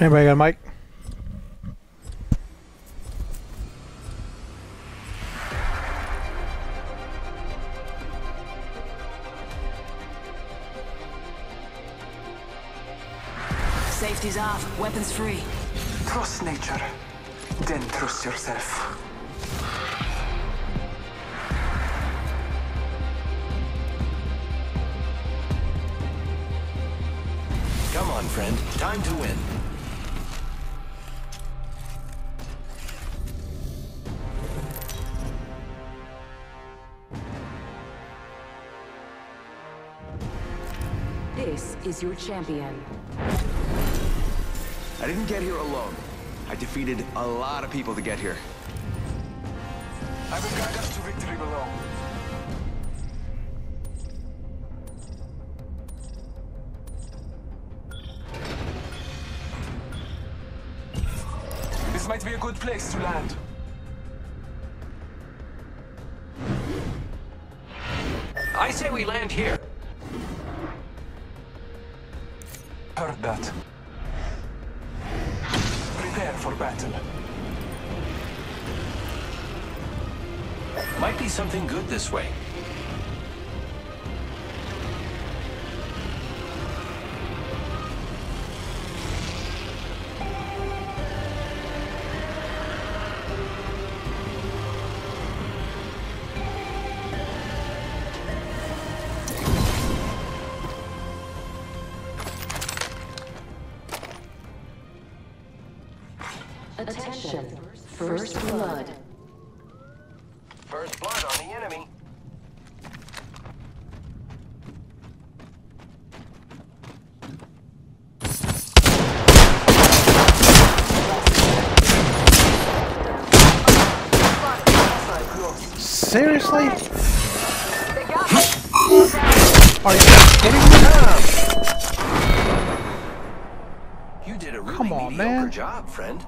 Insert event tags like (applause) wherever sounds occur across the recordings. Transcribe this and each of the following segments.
Anybody got a mic? Safety's off, weapons free. Trust nature, then trust yourself. Come on, friend. Time to win. Your champion. I didn't get here alone. I defeated a lot of people to get here. I will guide us to victory below. This might be a good place to land. Seriously? Are you kidding me? You did a really Come on, mediocre man. job, friend.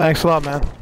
Thanks a lot, man.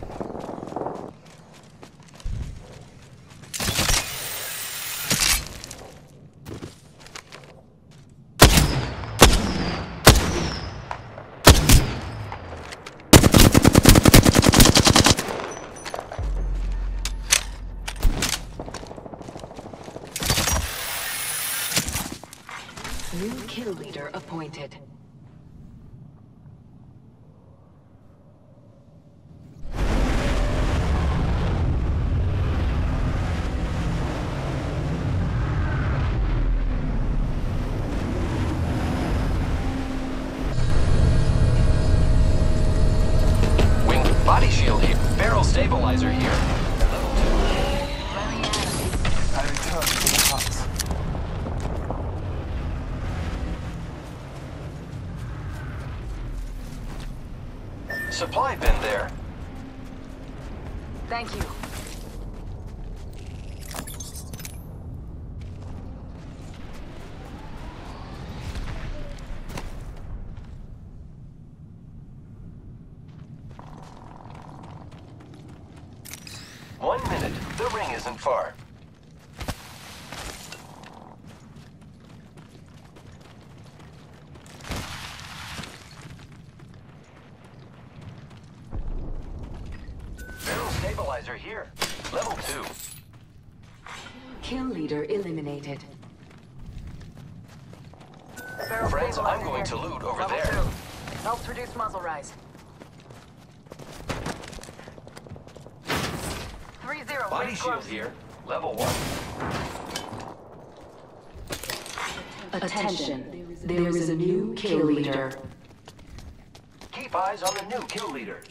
a new kill leader.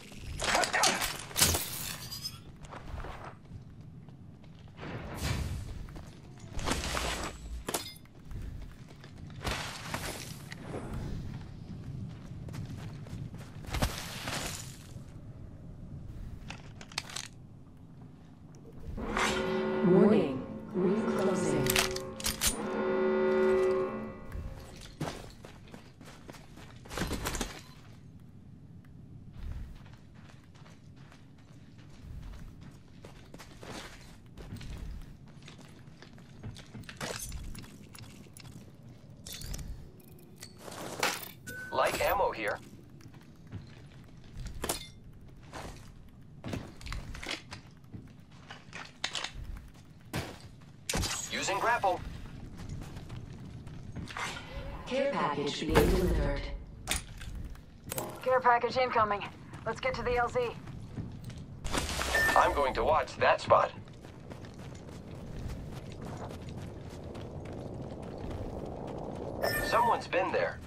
package incoming. Let's get to the LZ. I'm going to watch that spot. Someone's been there.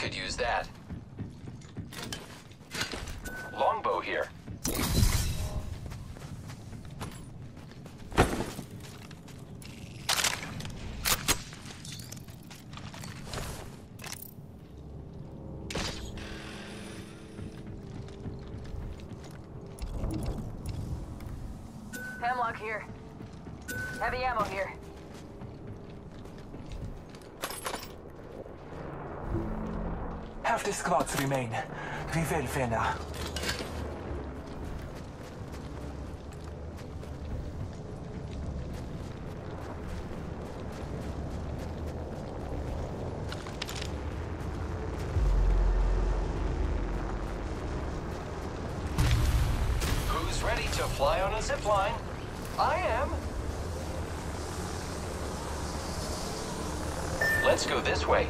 could use that. doubts remain. We Fena. Who's ready to fly on a zipline? I am. Let's go this way.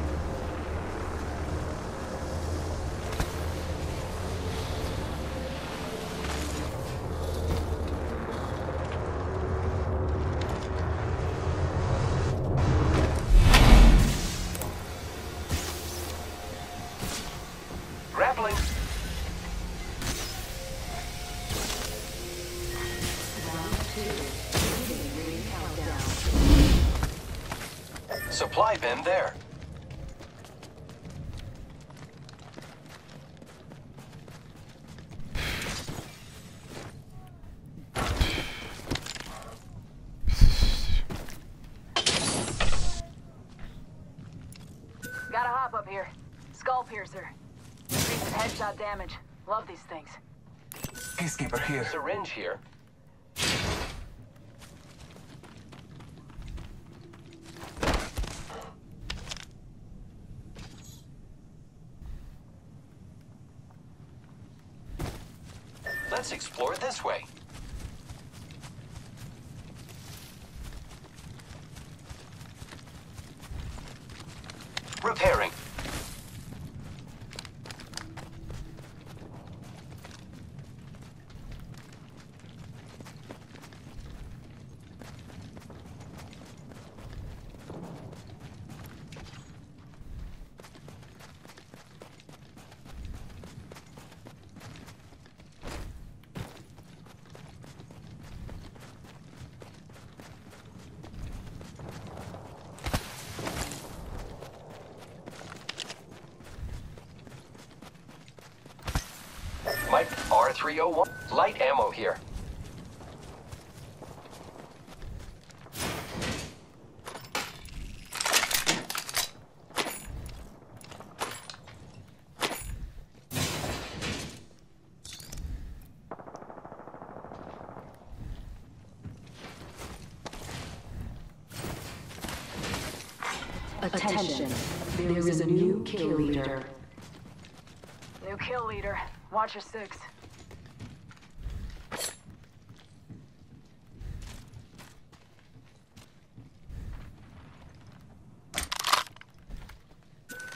here. Let's explore this way. Attention. There is a new kill leader. New kill leader. Watch your six.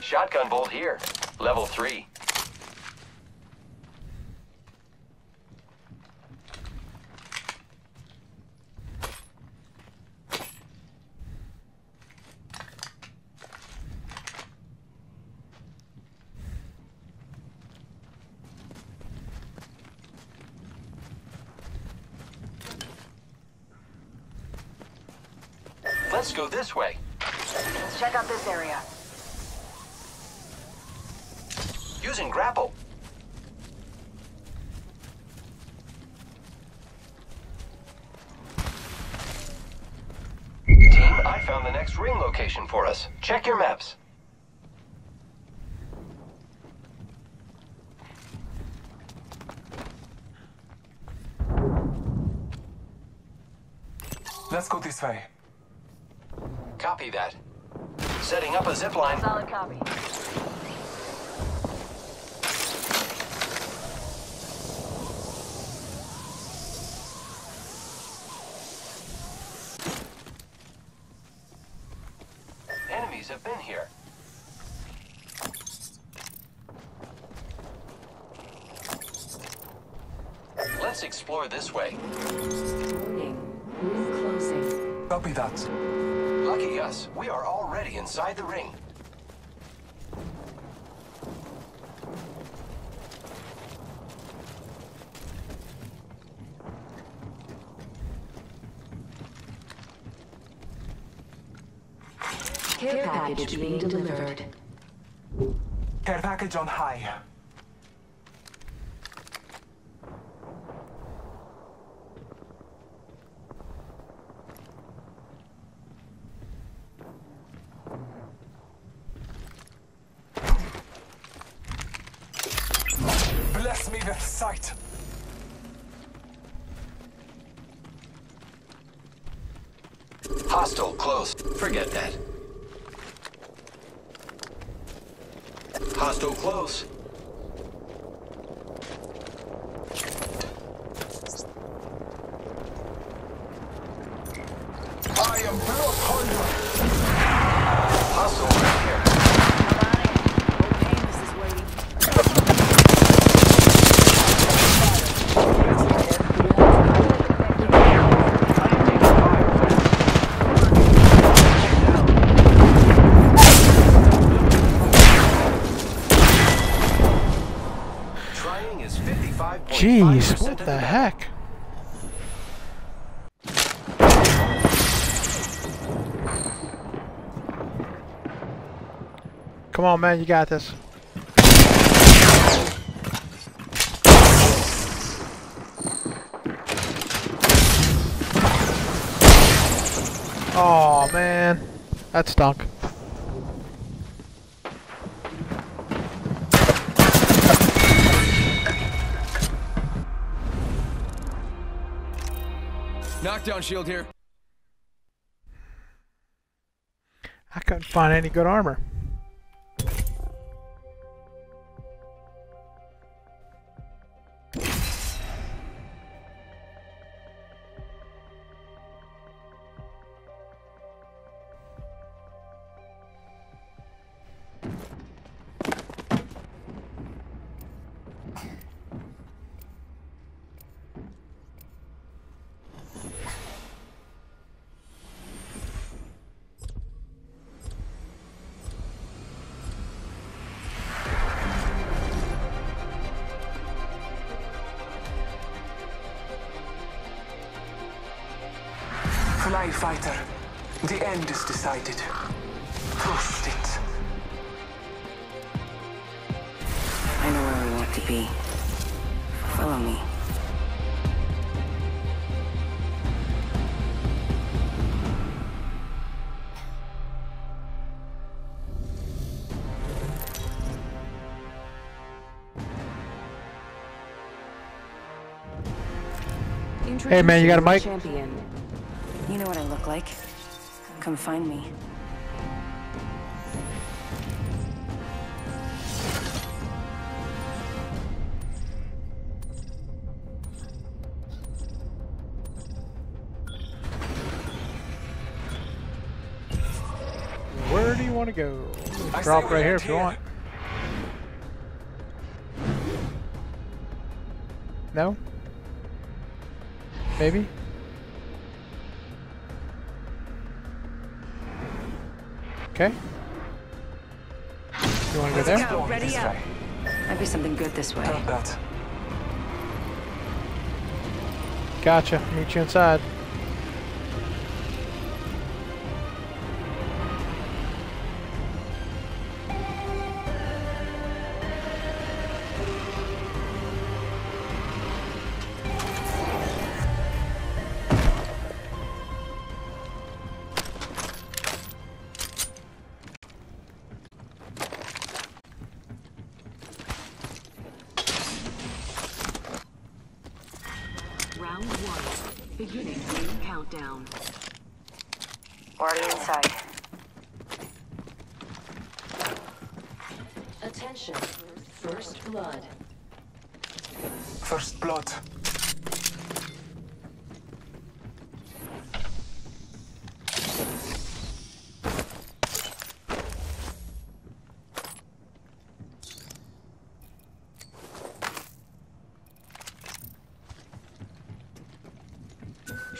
Shotgun bolt here. Level 3. Let's go this way. Let's check out this area. Using grapple. Team, I found the next ring location for us. Check your maps. Let's go this way. Copy that. Setting up a zip line. Solid copy. Enemies have been here. Let's explore this way. Warning. Ring closing. Copy that. Lucky us, we are already inside the ring. Care package being delivered. Care package on high. Bless sight. Hostile close. Forget that. Hostile close. Come on, man, you got this. Oh man, that stunk. Knockdown shield here. I couldn't find any good armor. Hey, man, you got a mic? Champion. You know what I look like. Come find me. Where do you want to go? I Drop right here if you want. No? Maybe? Okay. You want to go there? Explore ready this up. way. Might be something good this way. Heard that. Gotcha. Meet you inside.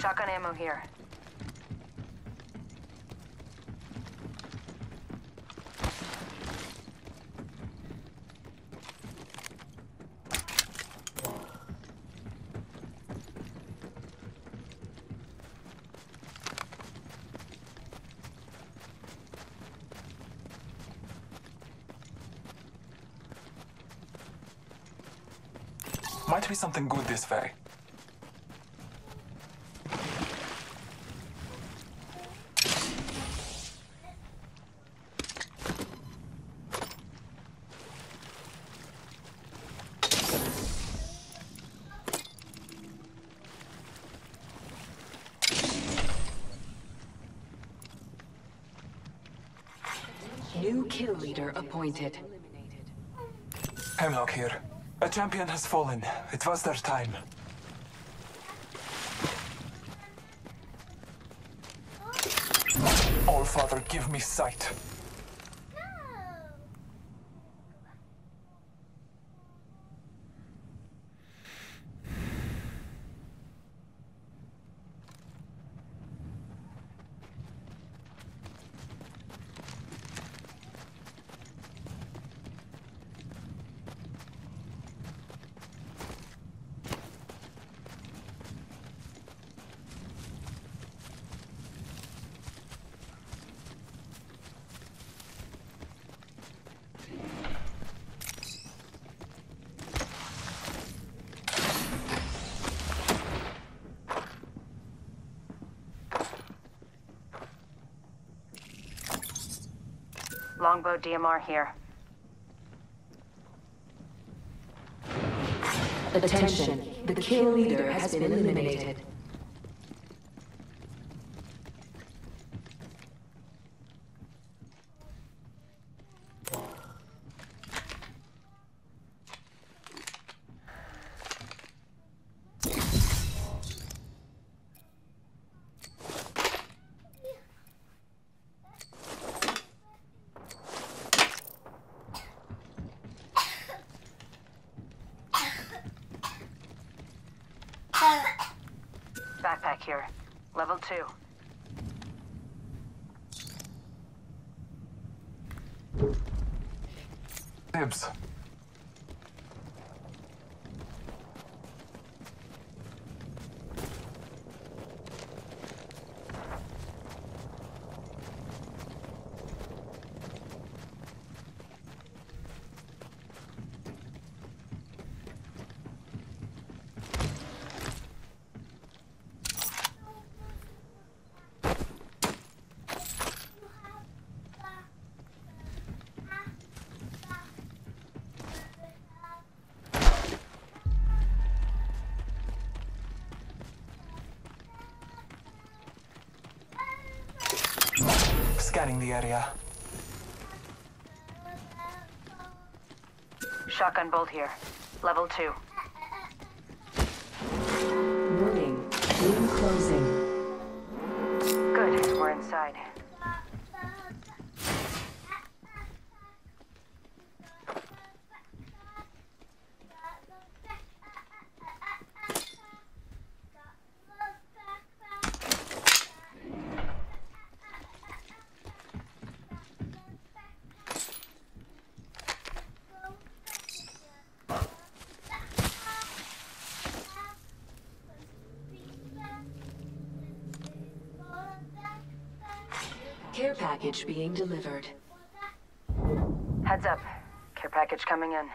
Shotgun ammo here. Might be something good this way. Leader appointed. Hemlock here. A champion has fallen. It was their time. All Father, give me sight. Longbow DMR here. Attention. The kill leader has been eliminated. Backpack here. Level two. Dibs. Scanning the area. Shotgun bolt here. Level 2. Package being delivered. Heads up. Care package coming in.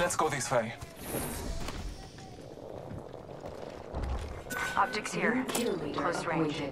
Let's go this way. Objects here. Close range.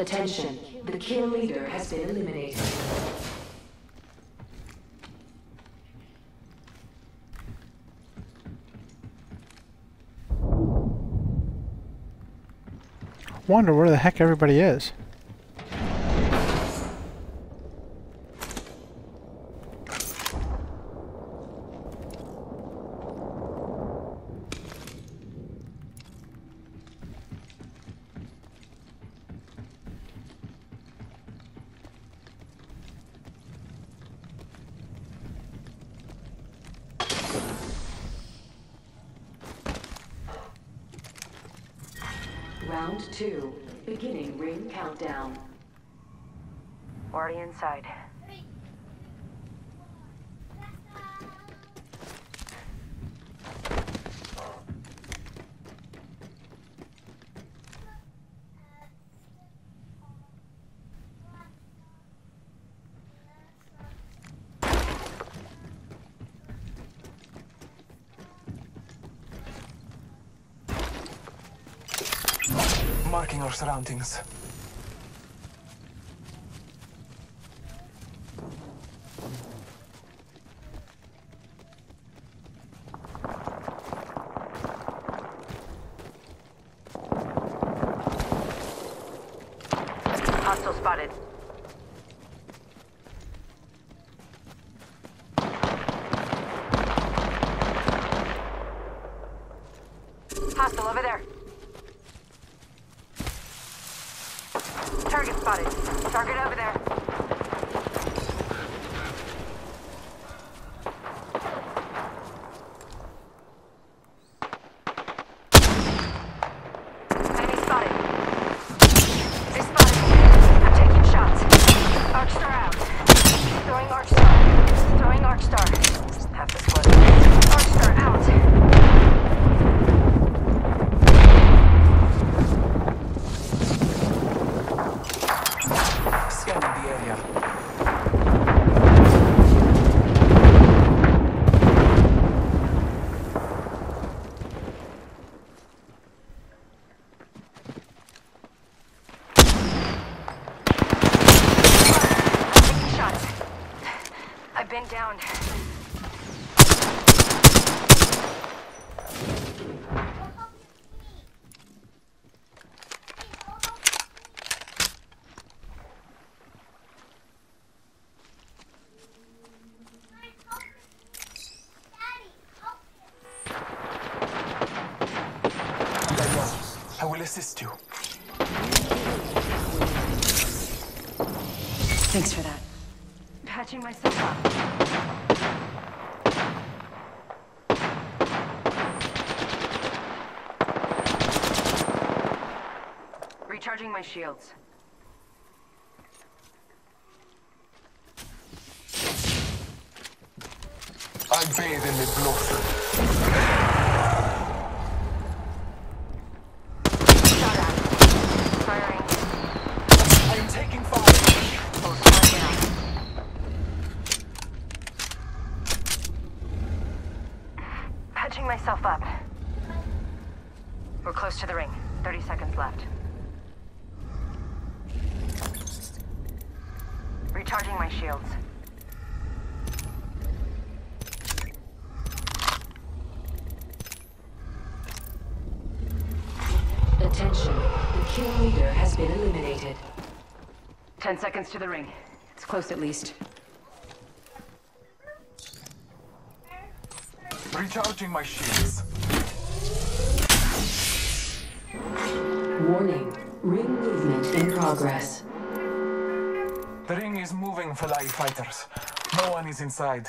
Attention. The kill leader has been eliminated. Wonder where the heck everybody is. Round two. Beginning ring countdown. Already inside. Marking our surroundings. my shields. I bathe in the blossom. Ten seconds to the ring. It's close at least. Recharging my shields. Warning. Ring movement in progress. The ring is moving, Falai Fighters. No one is inside.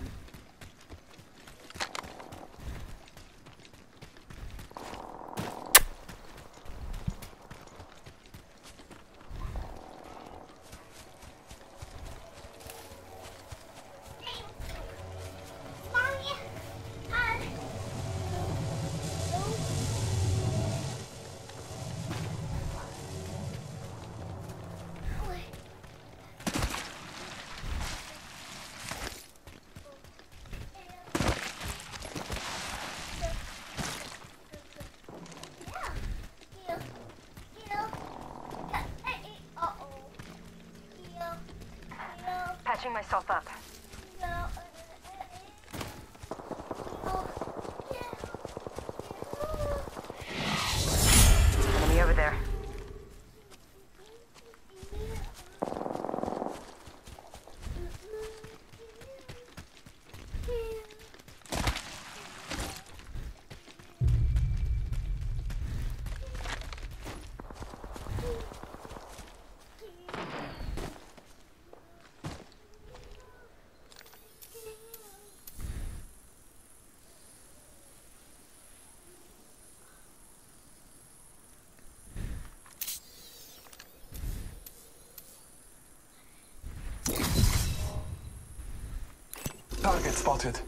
Spotted.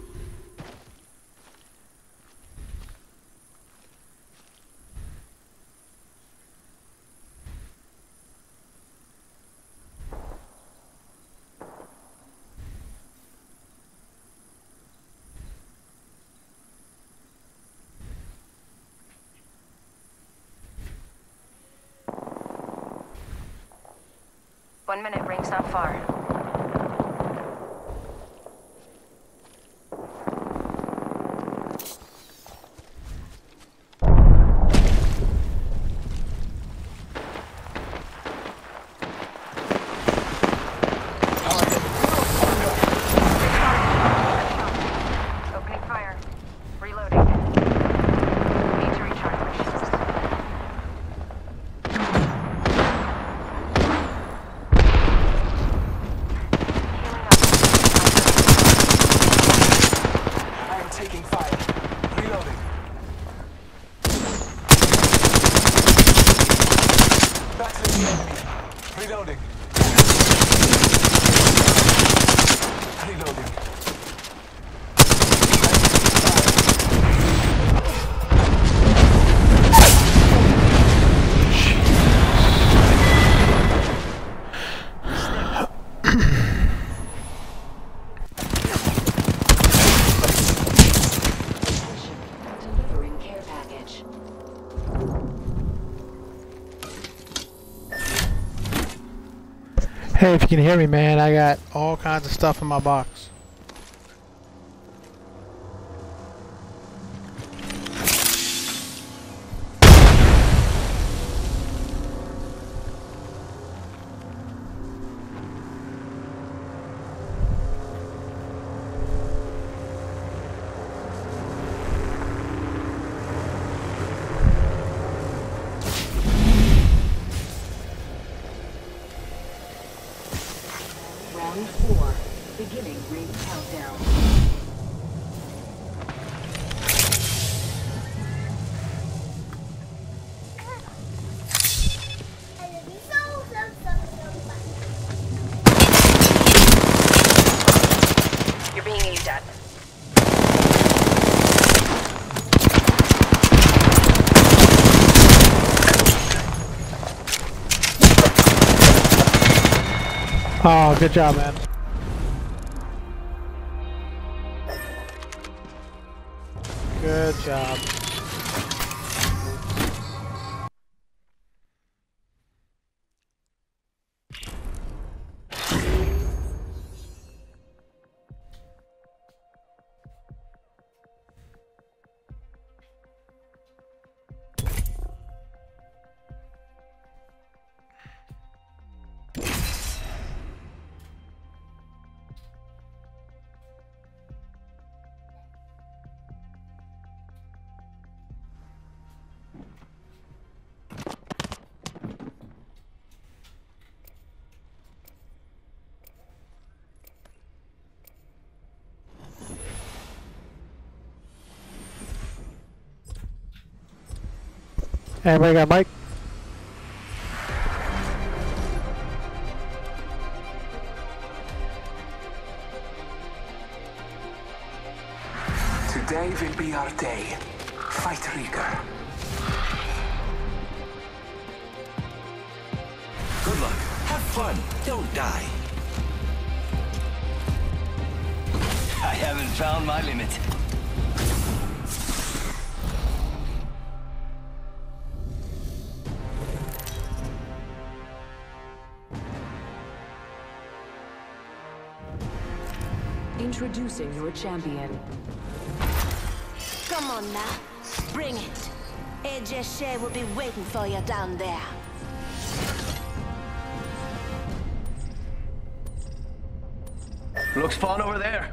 One minute rings not far. If you can hear me, man, I got all kinds of stuff in my box. Good job, man. Everybody got a mic? Your champion. Come on now. Bring it. AJ Shea will be waiting for you down there. Looks fun over there.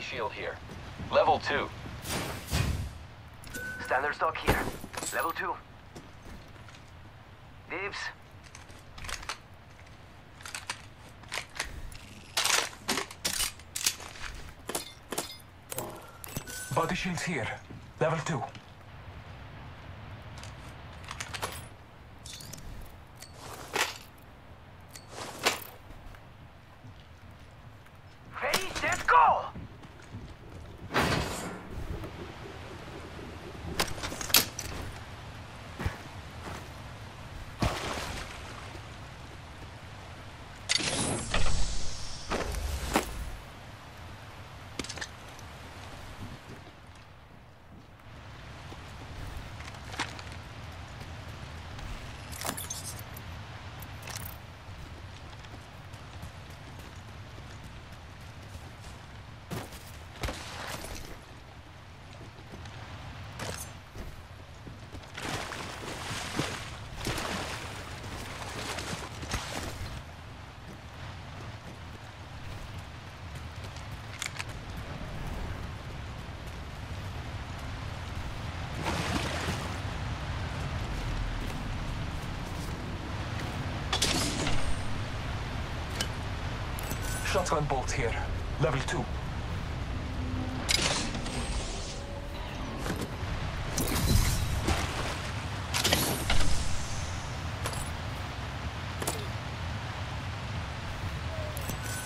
Body shield here. Level 2. Standard stock here. Level 2. Dibs. Body shields here. Level 2. Ready, set, go! Shotgun bolt here. Level 2.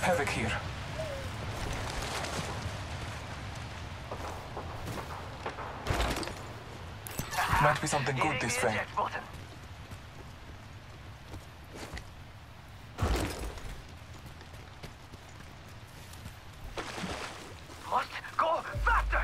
Havoc here. Might be something good this way. Eject button. Must go faster!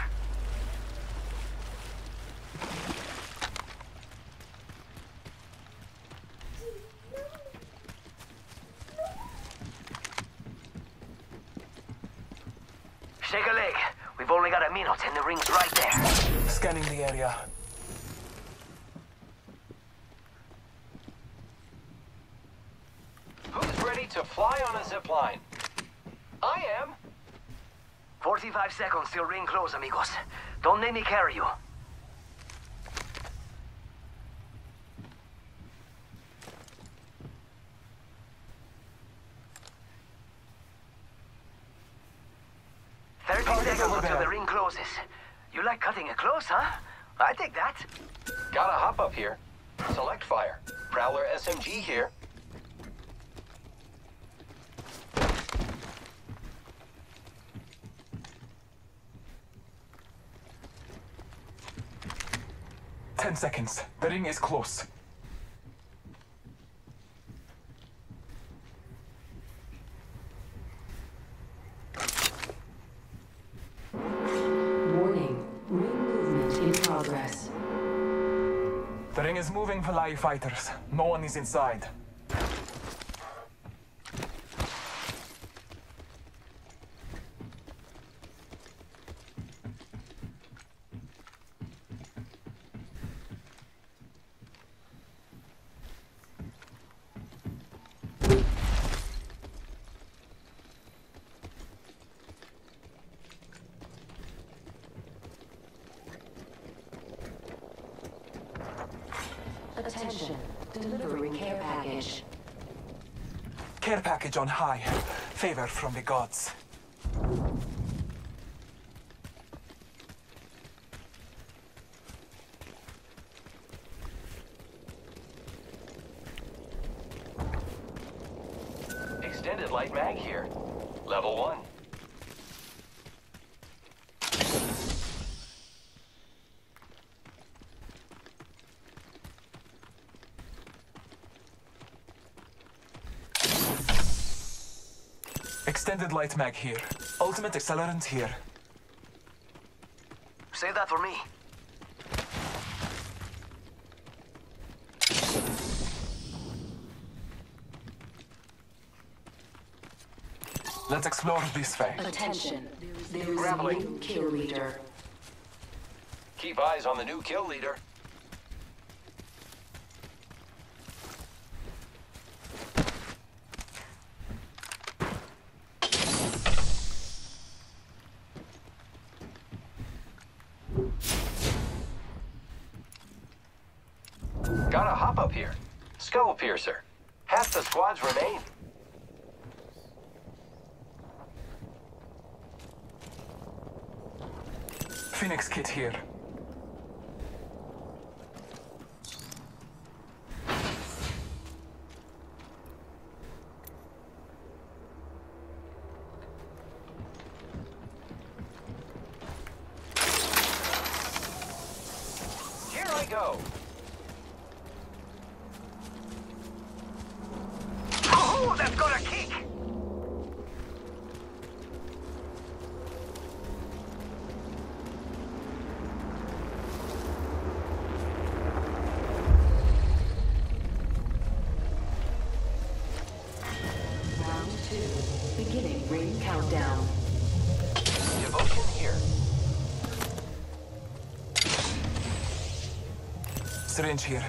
Shake a leg. We've only got a minute and the ring's right there. Scanning the area. Who's ready to fly on a zip line? I am. 45 seconds till ring close, amigos. Don't let me carry you. Thirty Target seconds over until there. the ring closes. You like cutting it close, huh? I take that. Gotta hop up here. Select fire. Prowler SMG here. Ten seconds. The ring is close. Moving for fighters. No one is inside. Attention. Delivering care package. Care package on high. Favor from the gods. Extended light mag here. Level 1. Extended light mag here. Ultimate accelerant here. Save that for me. Let's explore this way. Attention. There is a new kill leader. Keep eyes on the new kill leader. up here. Skull Piercer. Half the squads remain. Phoenix kit here. Here I go. Oh, that's got a kick! Round two. Beginning ring countdown. Devotion here. Syringe here.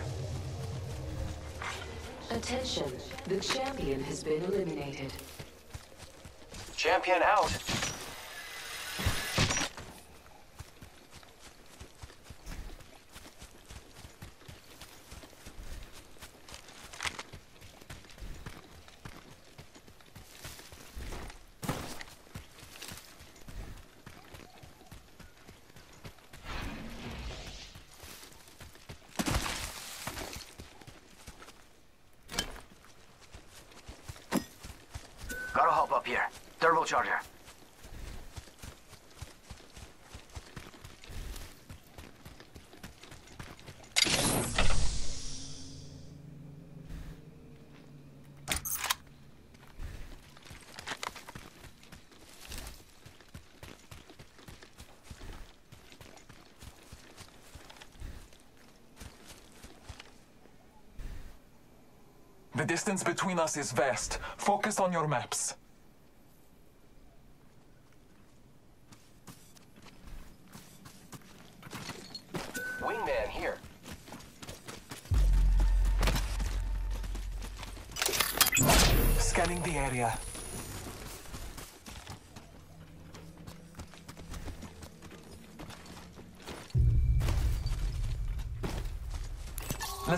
Attention. The champion has been eliminated. Champion out. Gotta hop up here. Turbocharger. The distance between us is vast. Focus on your maps.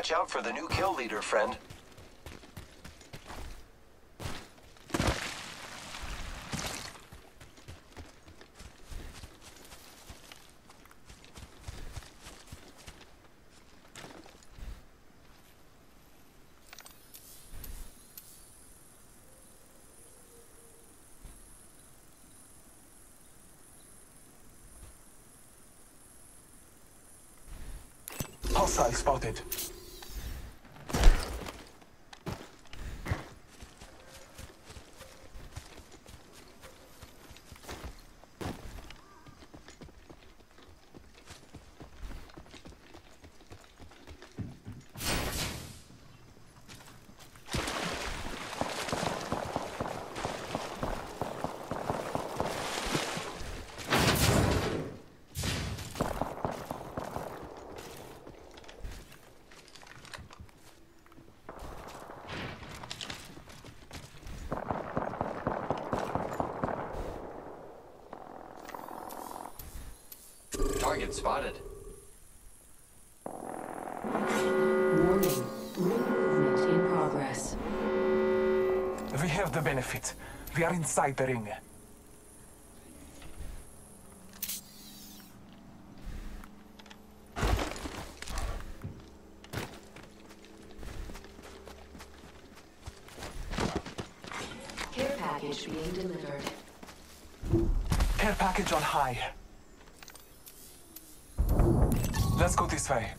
Watch out for the new kill leader, friend. Hostile spotted. Target spotted. Warning. Ring movement in progress. We have the benefit. We are inside the ring. Care package being delivered. Care package on high. Let's go this way.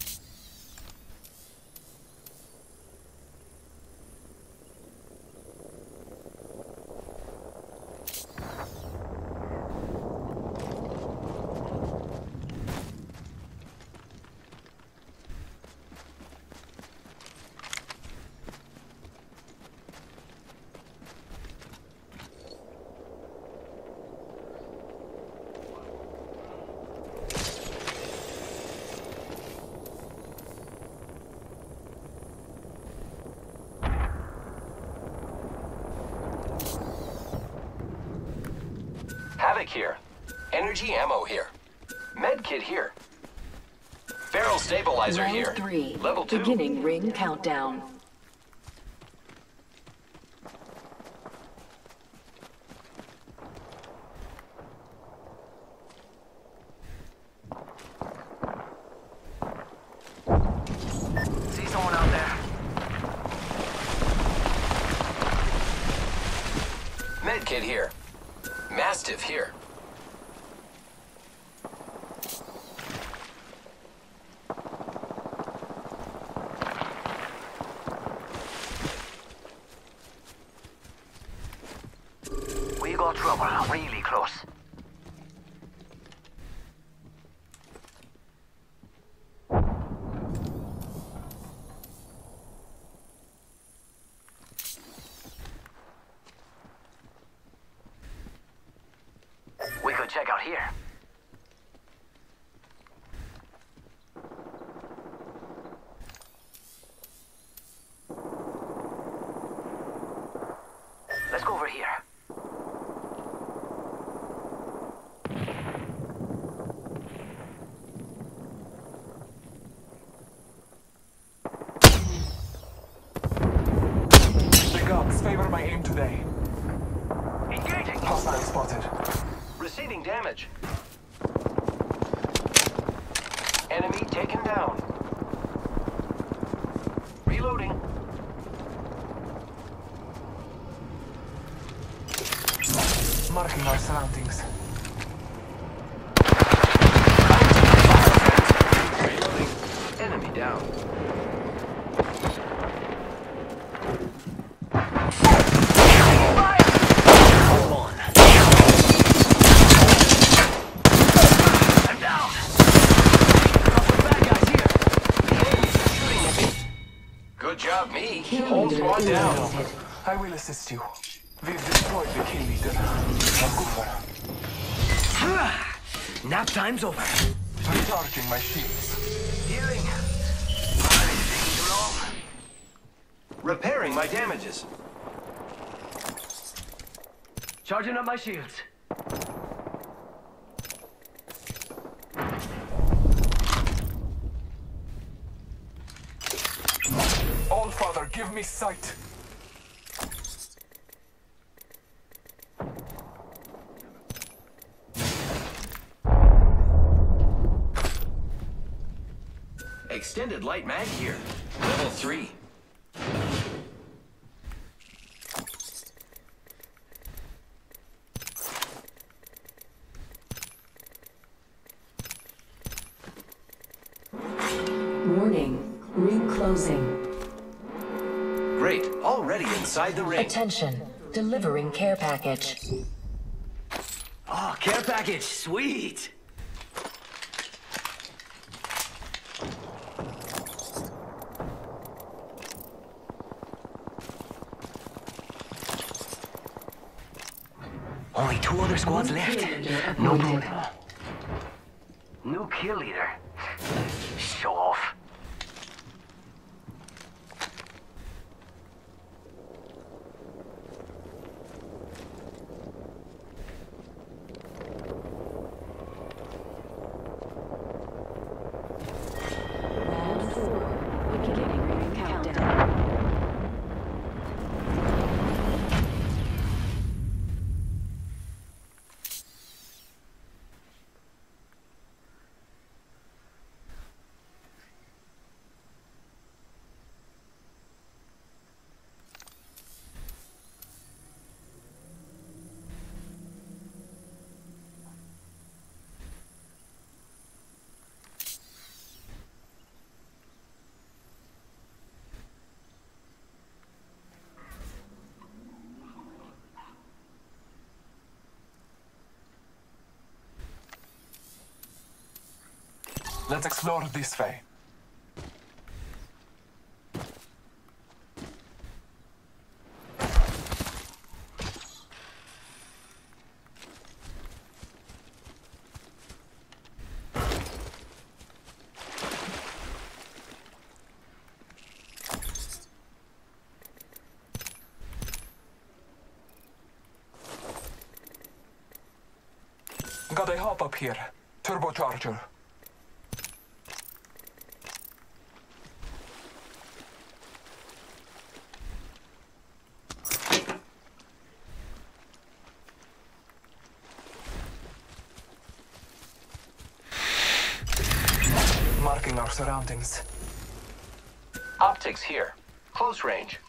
here. Energy ammo here. Med kit here. Barrel stabilizer Round here. three. Level two. Beginning ring countdown. I will assist you. We've destroyed the kill leader. Now go for Nap time's over. Recharging my shields. Healing. Why is it taking too long? Repairing my damages. Charging up my shields. All Father, give me sight. Extended light mag here. Level 3. Warning. Ring closing. Great. Already inside the ring. Attention. Delivering care package. Oh, care package. Sweet. Only two other squads left. No problem. New kill leader. Show off. Let's explore this way. Got a hop up here. Turbocharger. surroundings. Optics here. Close range.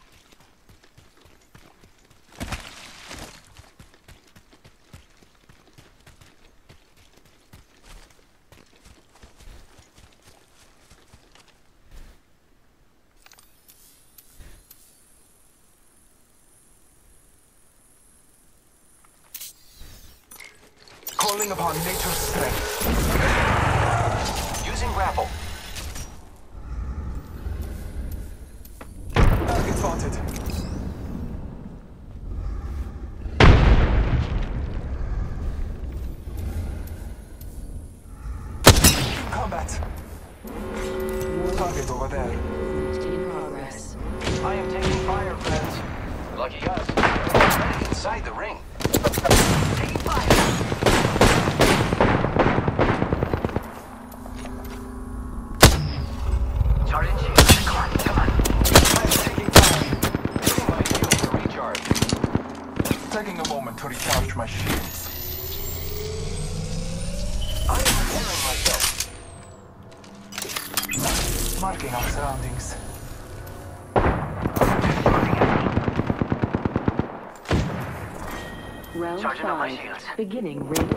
beginning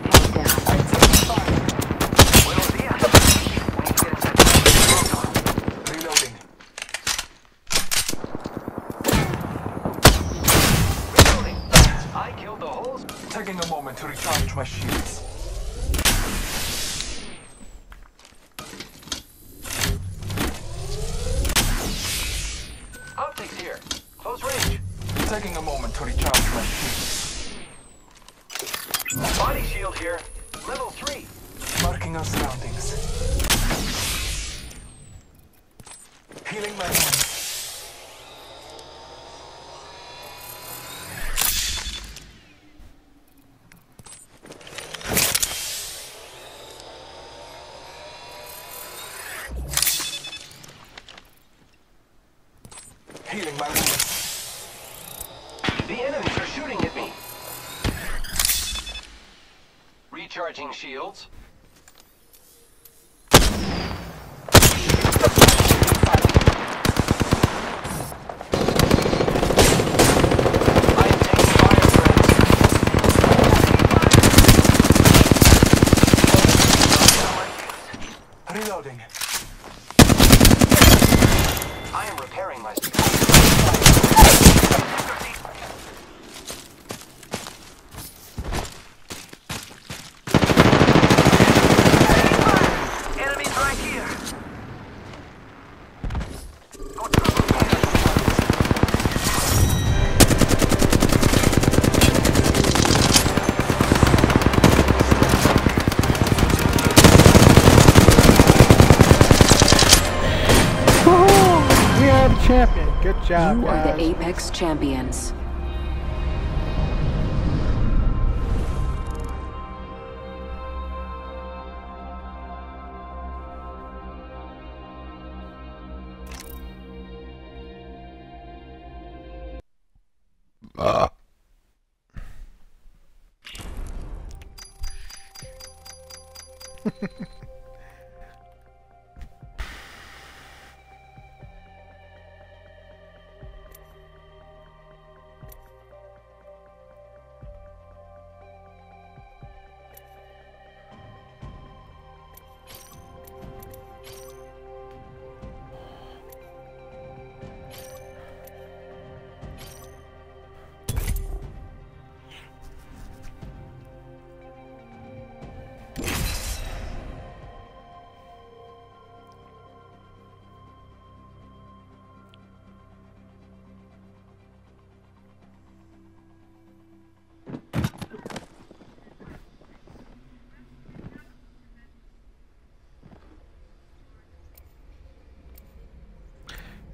shields. job, you are the Apex champions.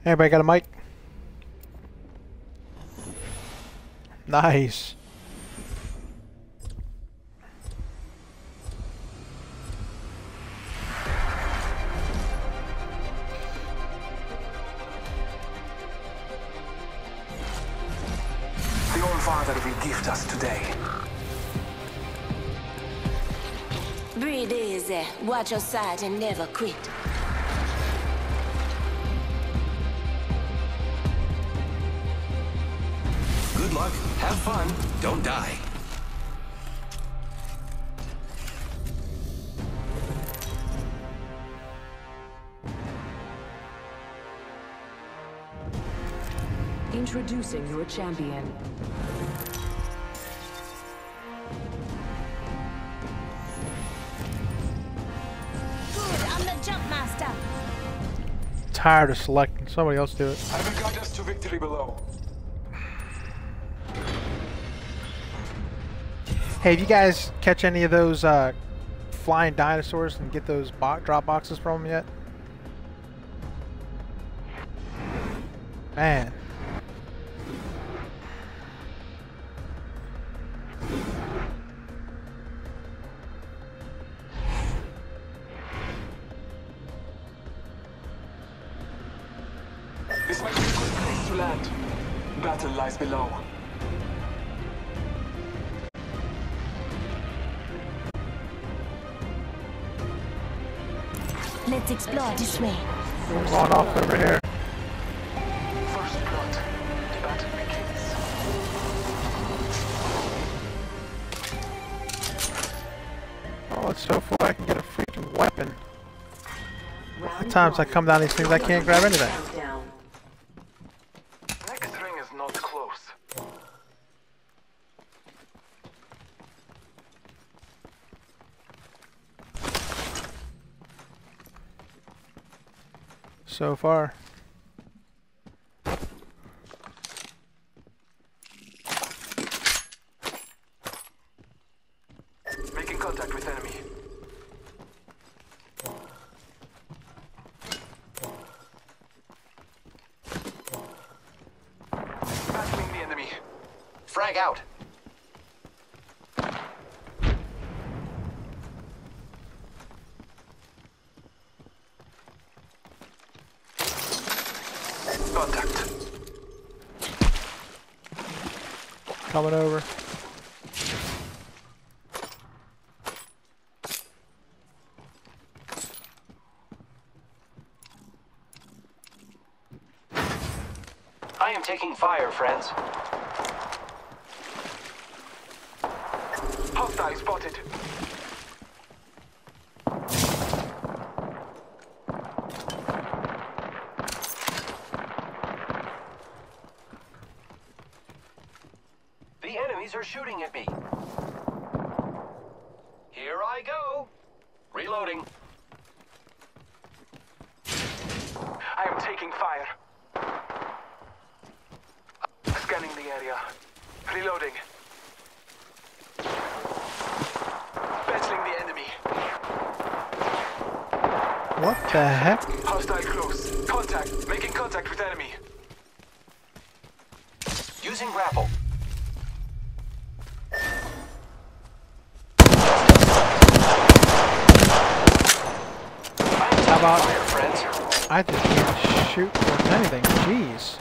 Everybody got a mic? Nice. The All Father will gift us today. Breathe easy. Watch your side and never quit. Fun, don't die. Introducing your champion. Good, I'm the jump master. Tired of selecting. Somebody else do it. I will guide us to victory below. Hey, if you guys catch any of those uh, flying dinosaurs and get those bo drop boxes from them yet? Man. Let's explore this way. Going off over here. First blood. The battle begins. Oh, it's so full I can get a freaking weapon. The times I come down these things, I can't grab anything. Next ring is not close. So far. Making contact with enemy. Battling the enemy. Frag out. Contact. Coming over. I am taking fire, friends. Hostile spotted. The enemies are shooting at me. Here I go. Reloading. I am taking fire. Scanning the area. Reloading. Battling the enemy. What the heck? Hostile close. Contact. Making contact with enemy. Using grapple. How about Fire, friends. I just can't shoot with anything. Jeez.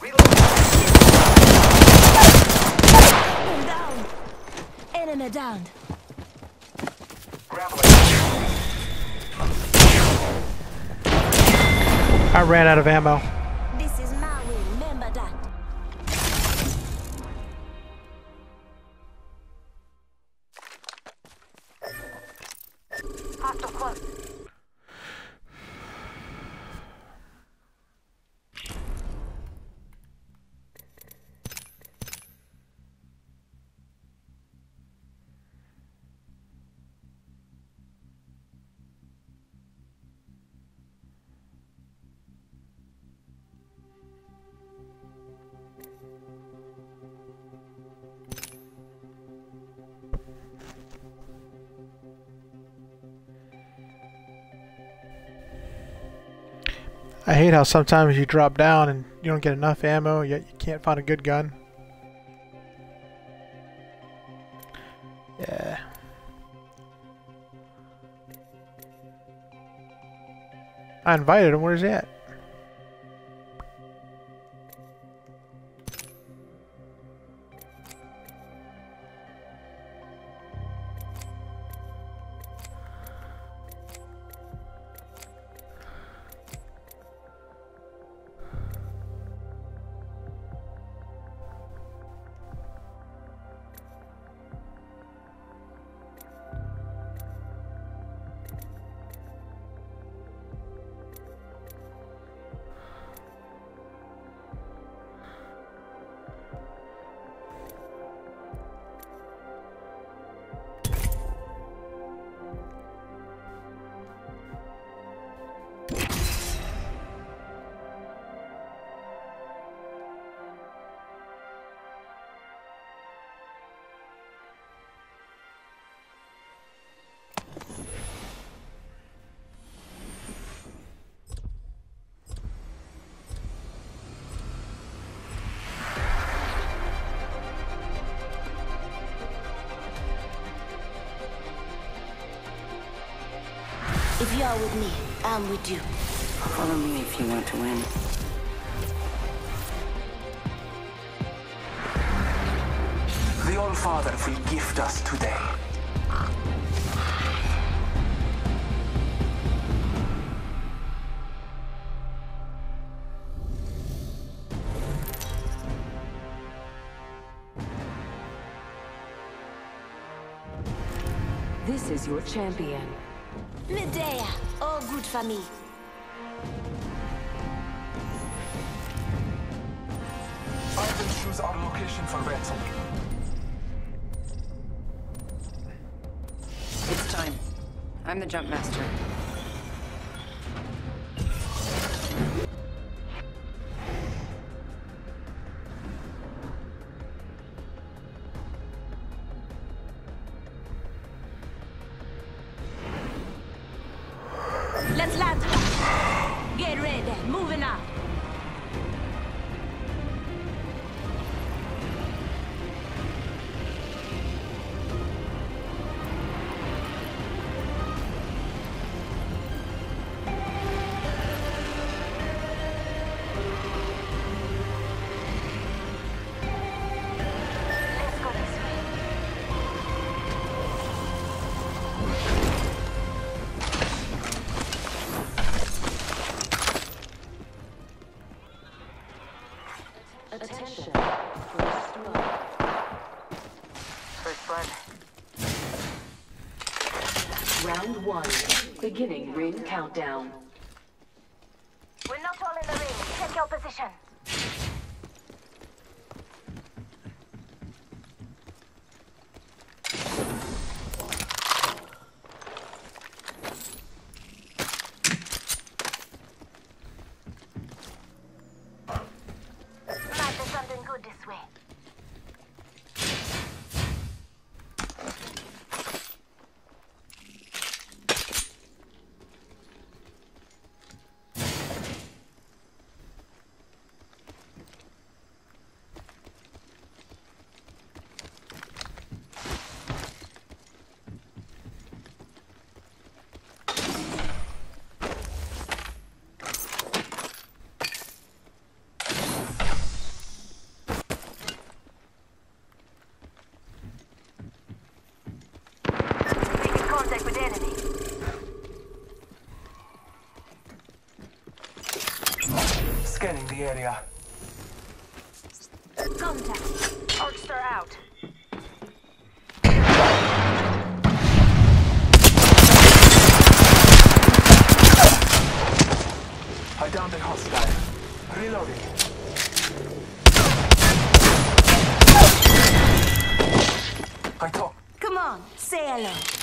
Reloading. I'm down. Enemy downed. Grappling. I ran out of ammo. I hate how sometimes you drop down and you don't get enough ammo, yet you can't find a good gun. Yeah. I invited him. Where's he at? You're with me, I'm with you. Follow me if you want to win. The All-Father will gift us today. This is your champion. Medea, all good for ring countdown. We're not all in the ring. Take your position. Might be something good this way. Making contact with enemy. Scanning the area. Contact. Arc Star out. I downed a hostile. Reloading. I talk. Come on, say hello.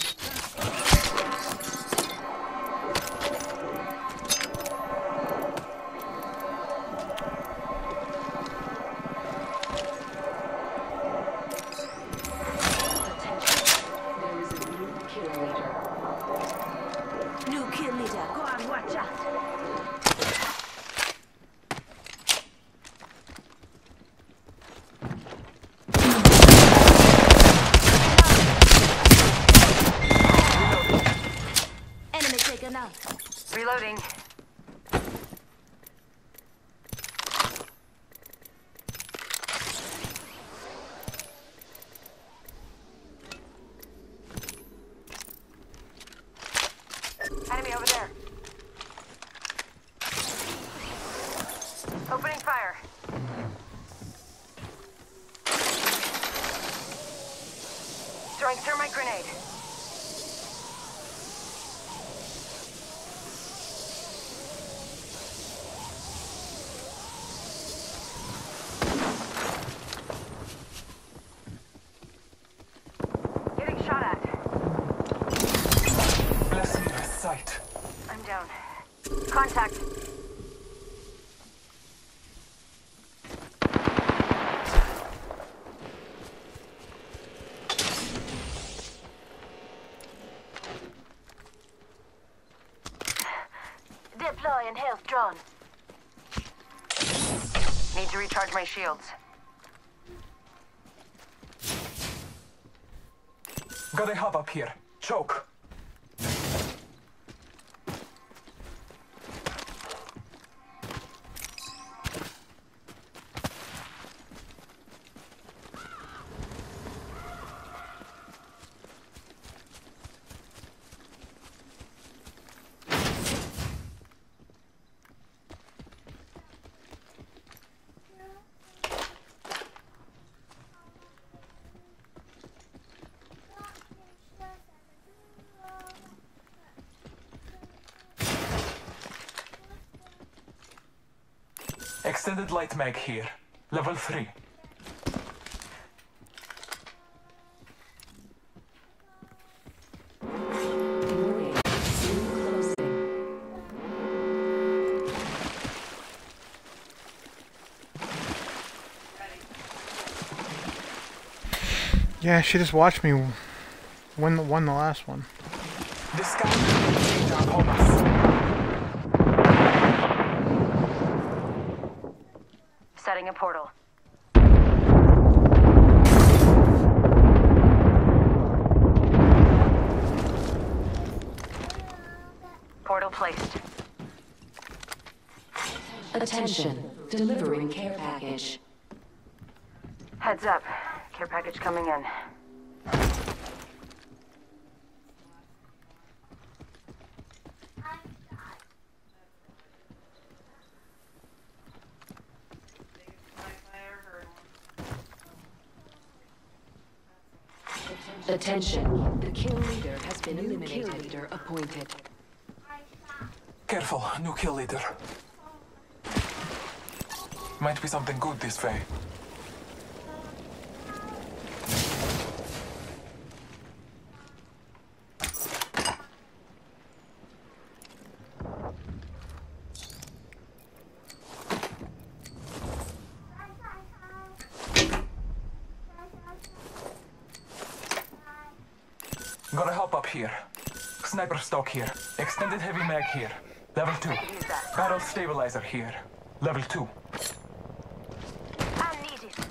And health drawn. Need to recharge my shields. Got a hop up here. Choke. Extended light mag here. Level 3. Warning. Soon closing. Yeah, she just watched me win the, won the last one. This guy will change our compass. Setting a portal. Portal placed. Attention. Delivering care package. Heads up. Care package coming in. Attention. The kill leader has been eliminated. Kill leader appointed. Careful, new kill leader. Might be something good this way. Gotta hop up here. Sniper stock here. Extended heavy mag here. Level 2. Barrel stabilizer here. Level 2. I need it.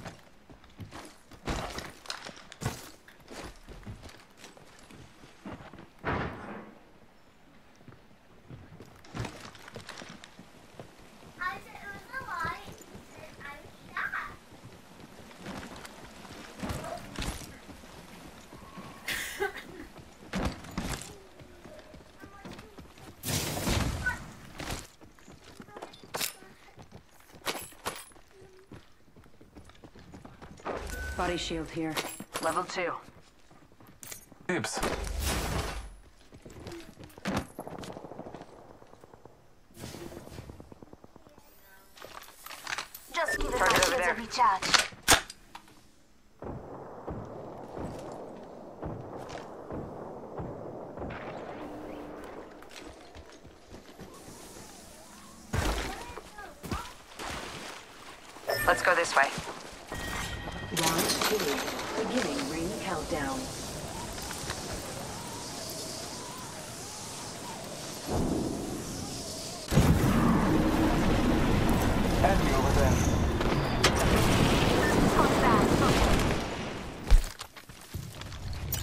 Body shield here. Level two. Dibs. Just give it Target over there. recharge. Let's go this way. Ring countdown. Enemy over there.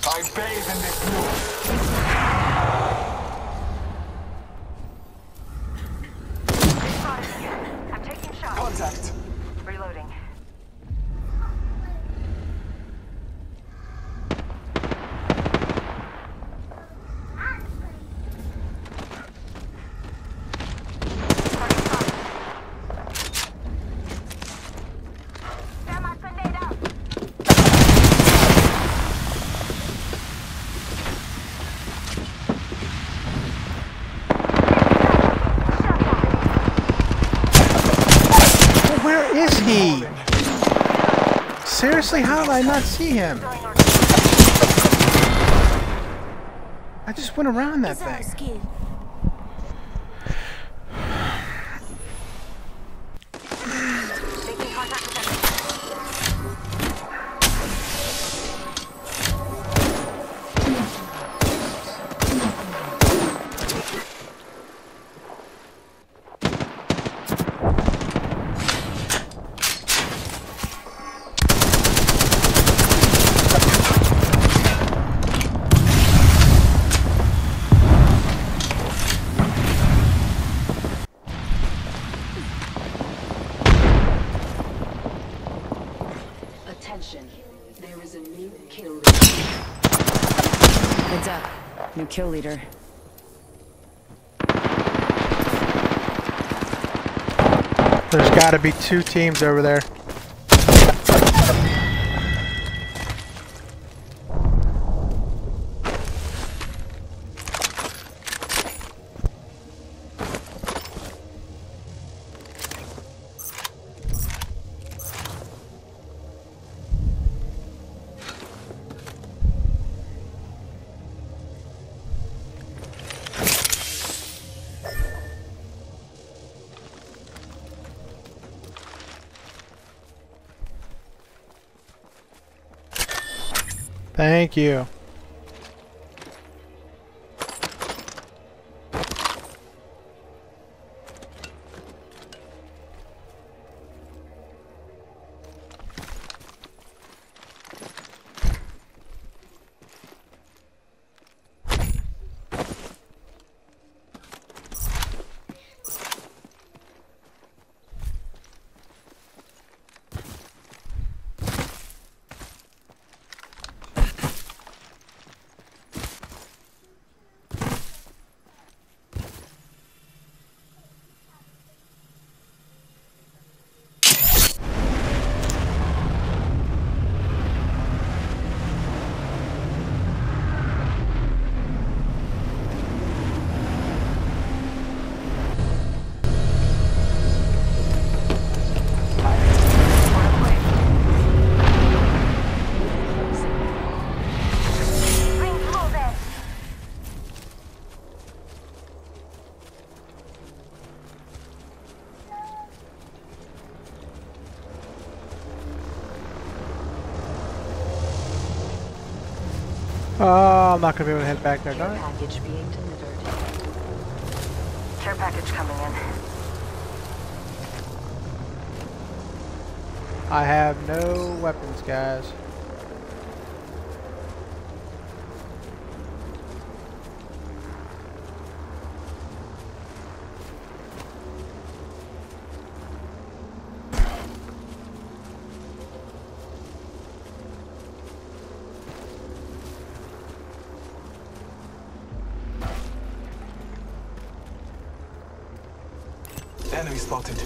I bathe in this news. I'm taking shots. Contact. Reloading. Well, where is he? Seriously, how did I not see him? I just went around that thing. Kill leader. There's got to be two teams over there. Oh, I'm not gonna be able to head back there, darn. Package being delivered. Care package coming in. I have no weapons, guys. Enemy spotted.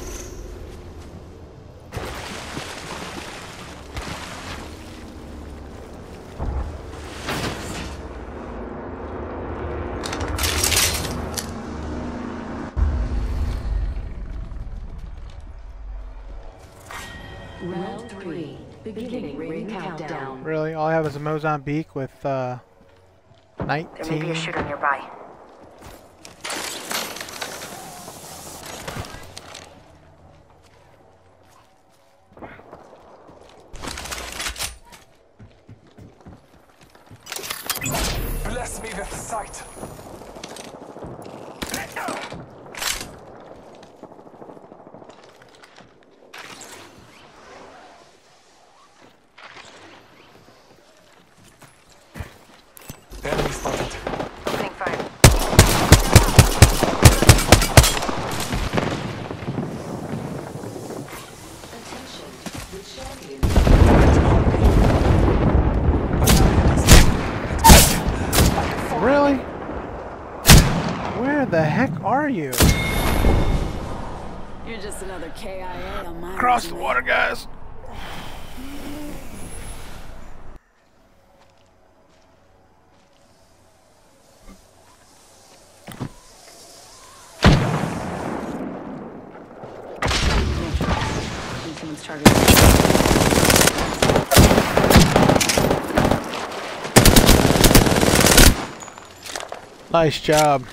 Round three. Beginning ring countdown. Really? All I have is a Mozambique with uh, There may be 19. a shooter nearby. Bless me with sight. Enemy spotted. Opening fire. Attention. The champion. Really? Where the heck are you? You're just another KIA on my Cross the resume. water, guys. Think someone's targeting. Nice job.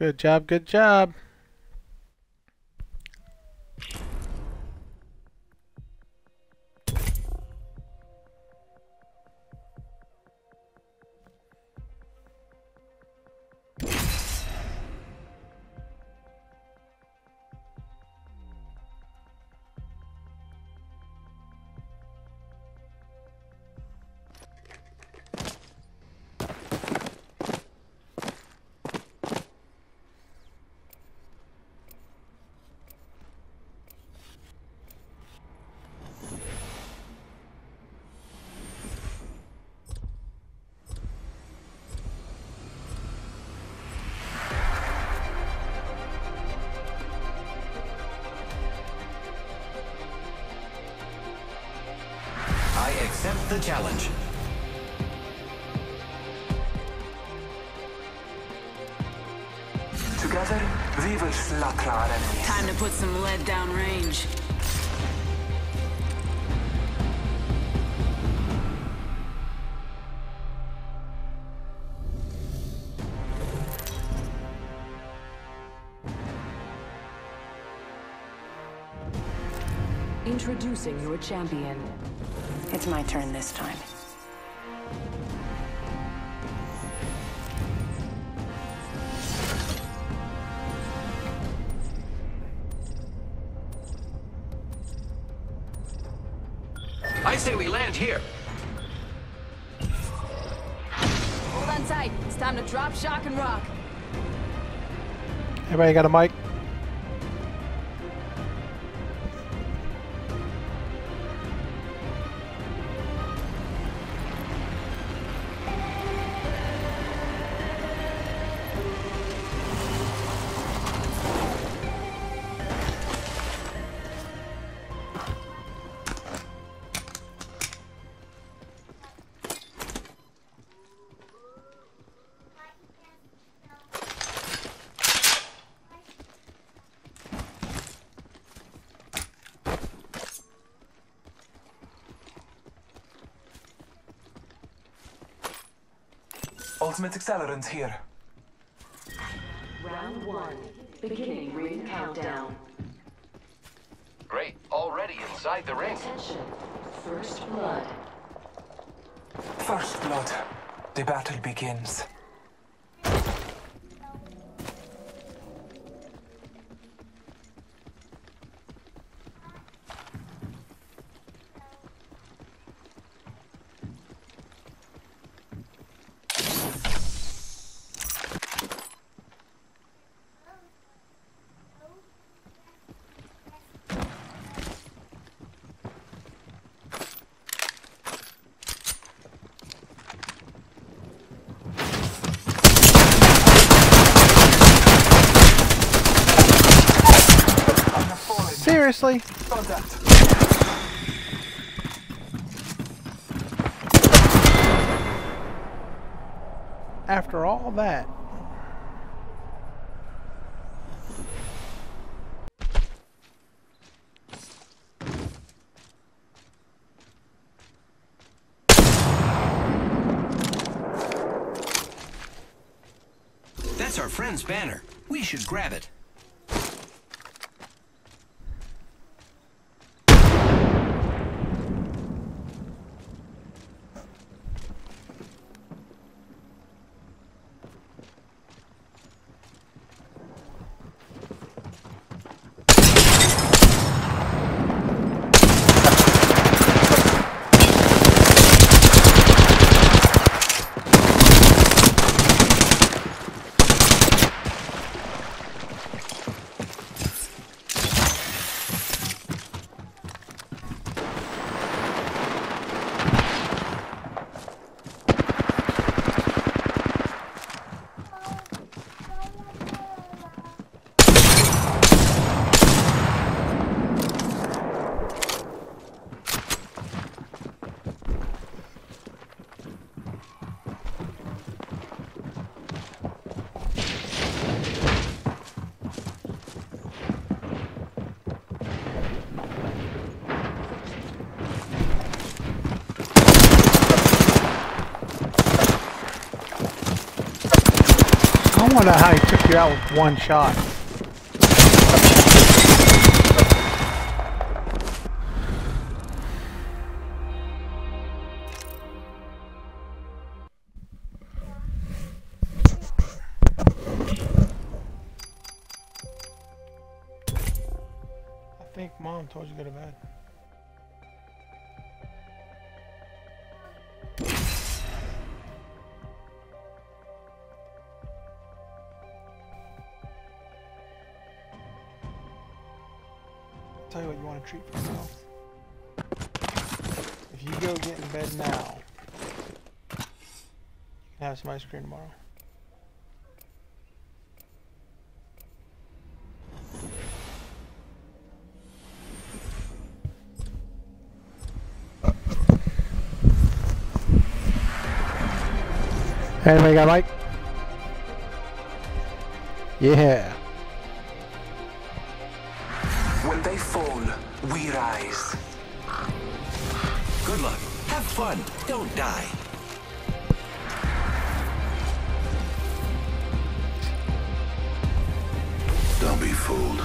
Good job, good job. Introducing your champion. It's my turn this time. I say we land here. Hold on tight. It's time to drop, shock, and rock. Everybody got a mic? Ultimate accelerant here. Round one. Beginning ring countdown. Great. Already inside the ring. Attention. First blood. First blood. The battle begins. I have fallen. Seriously? Contact. After all that? That's our friend's banner. We should grab it. I wonder how he took you out with one shot. tell you what you want to treat for yourself. If you go get in bed now, you can have some ice cream tomorrow. Anyway, got mic? Yeah. Fun. Don't die. Don't be fooled.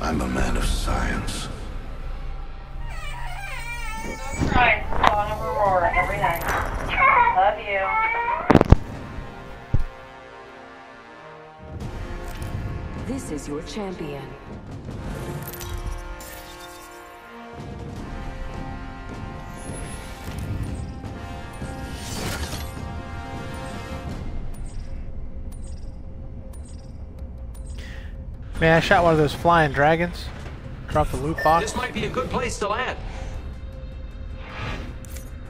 I'm a man of science. Right, Dawn of Aurora every night. Love you. This is your champion. Man, I shot one of those flying dragons. Dropped the loot box. This might be a good place to land.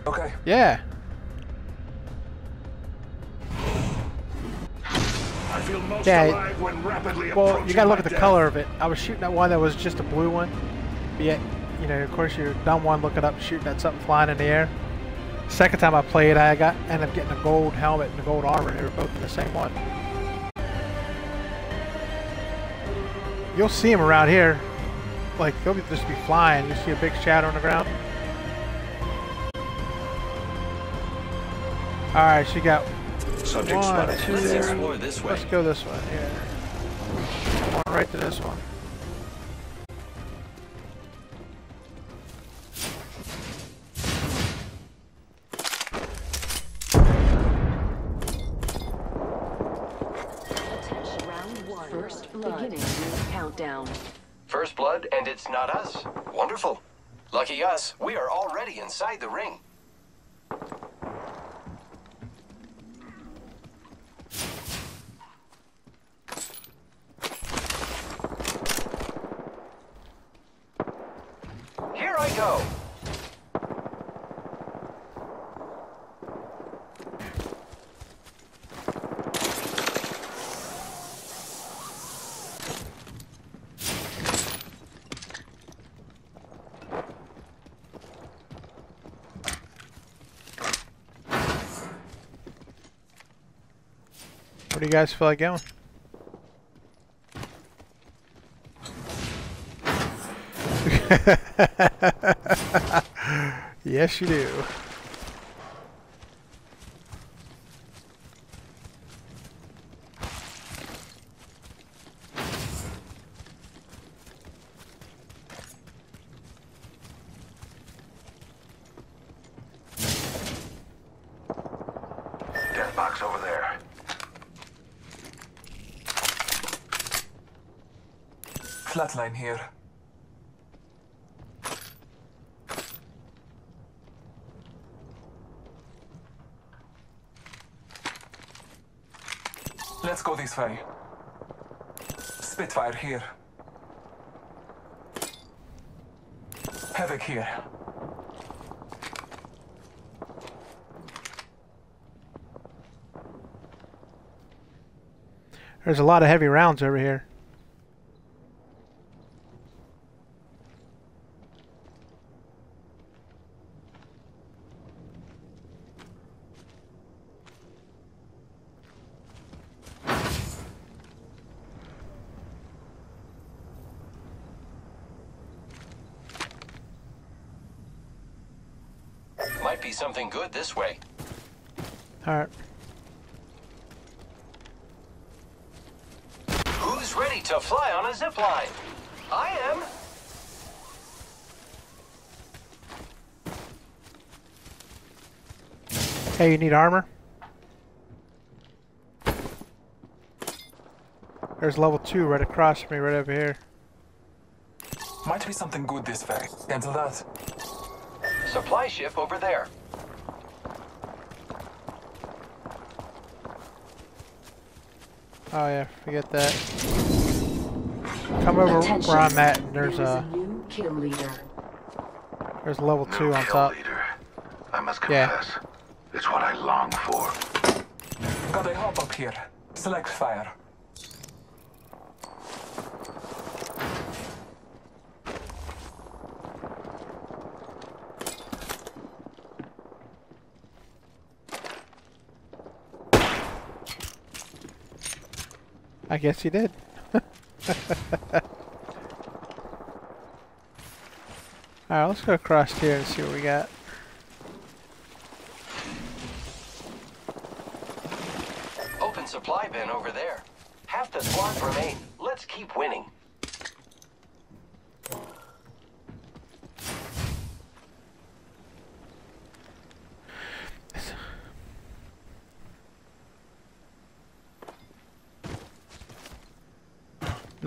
Okay. Yeah. I feel most Yeah, alive when rapidly Well, you gotta look at the death. color of it. I was shooting at one that was just a blue one. But yet, you know, of course you're dumb one looking up shooting at something flying in the air. Second time I played, I got ended up getting a gold helmet and a gold armor. They were both in the same one. You'll see them around here. Like, they'll be- just be flying. You see a big shadow on the ground. Alright, she got Subject one, spotted. two, Let's explore this way. Let's go this way. Yeah. Right to this one. You guys feel like going? (laughs) yes, you do. Death box over there. Flatline here. Let's go this way. Spitfire here. Havoc here. There's a lot of heavy rounds over here. Might be something good this way. Alright. Ready to fly on a zip line? I am. Hey, you need armor? There's level 2 right across from me, right over here. Might be something good this way. Cancel that. Supply ship over there. Oh yeah, forget that. Come over Attention. where I'm at, and there's There is a new kill leader. there's a level New two on kill top. leader. I must Yeah. confess, it's what I long for. Got a hop up here. Select fire. I guess you did. Alright, let's go across here and see what we got. Open supply bin over there. Half the squad remain. Let's keep winning.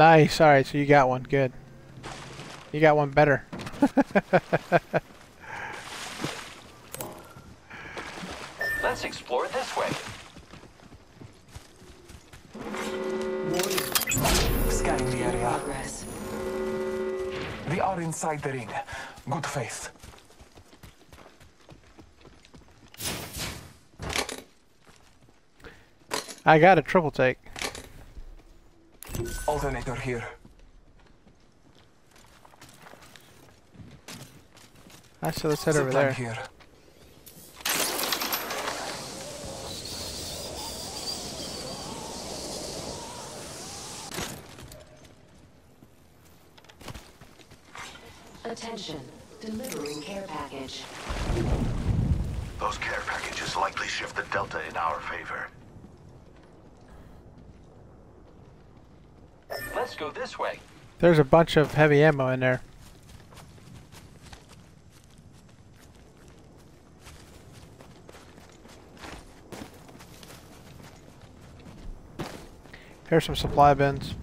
Nice, alright, so you got one, good. You got one better. (laughs) Let's explore this way. Scanning the area. Progress. We are inside the ring. Good faith. I got a triple take. Alternator here. So let's head over there. here. Attention. Delivering care package. Those care packages likely shift the Delta in our favor. Let's go this way. There's a bunch of heavy ammo in there. Here's some supply bins.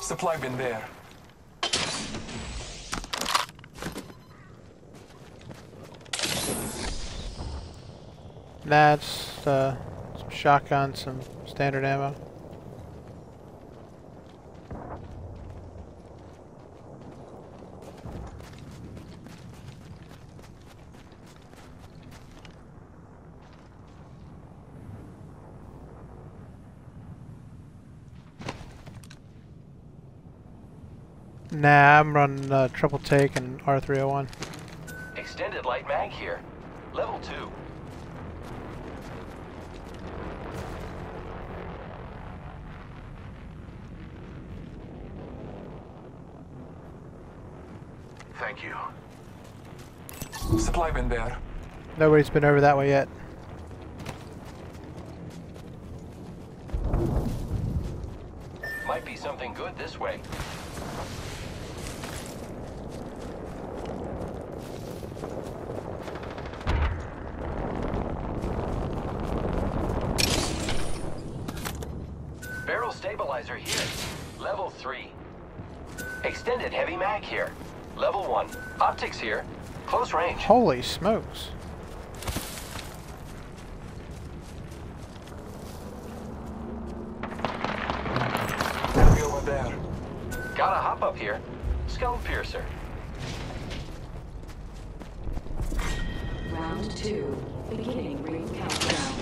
Supply bin there. That's uh, some shotgun, some standard ammo. Nah, I'm running uh, triple take and R301. Extended light mag here. Level 2. Thank you. Supply bin there. Nobody's been over that way yet. Might be something good this way. Holy smokes. Enemy over there. Gotta hop up here. Skull piercer. Round two. Beginning ring countdown.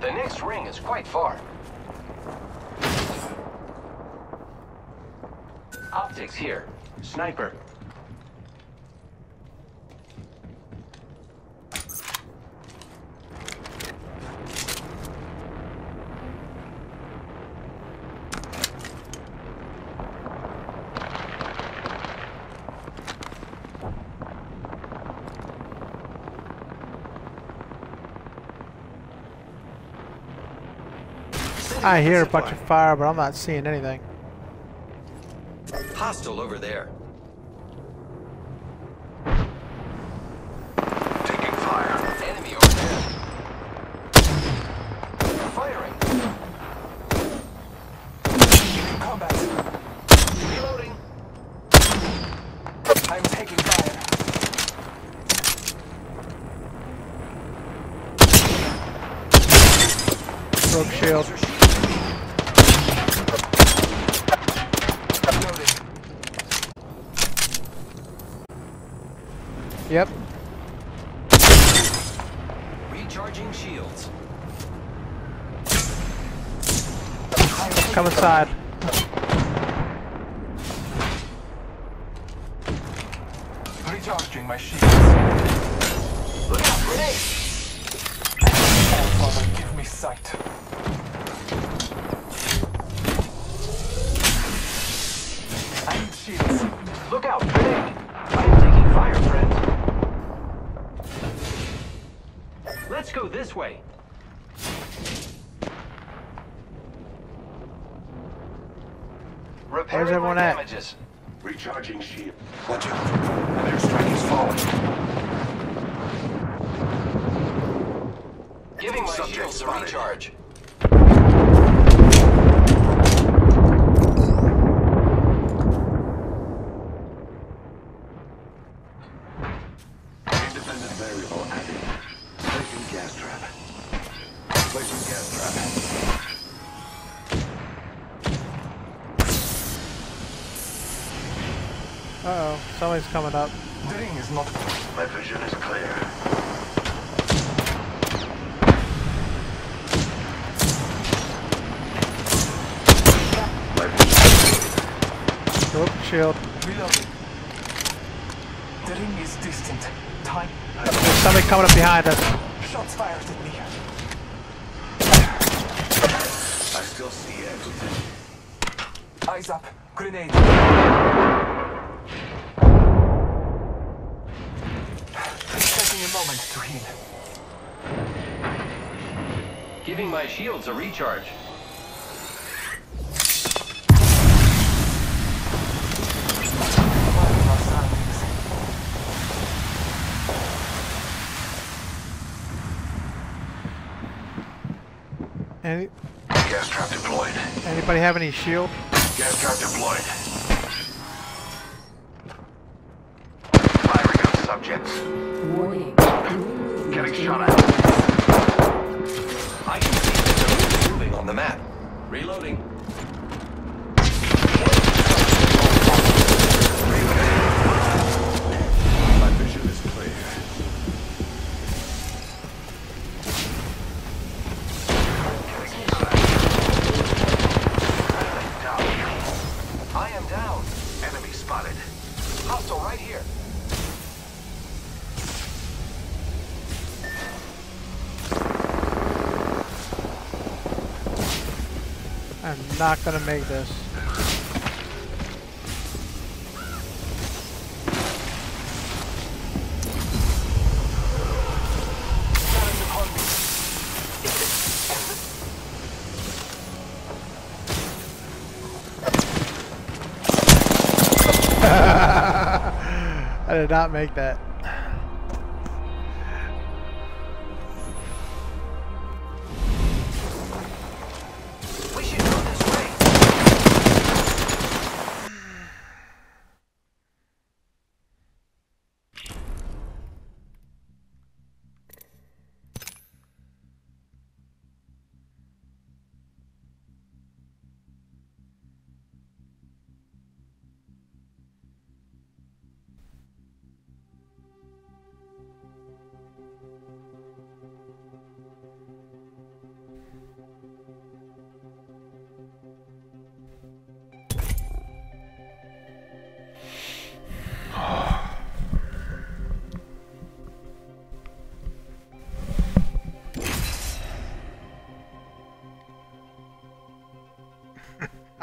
The next ring is quite far. Optics here. Sniper. I hear a bunch of fire, but I'm not seeing anything. Hostile over there. Oh, coming up. The ring is not. My vision is clear. My vision shield. Reloading. The ring is distant. Time. There's somebody coming up behind us. Shots fired at me. I still see everything. Eyes up. Grenade. Taking a moment to heal. Giving my shields a recharge. Firing our surroundings. Any, Gas trap deployed. anybody have any shield? Gas trap deployed. Not gonna make this. (laughs) I did not make that.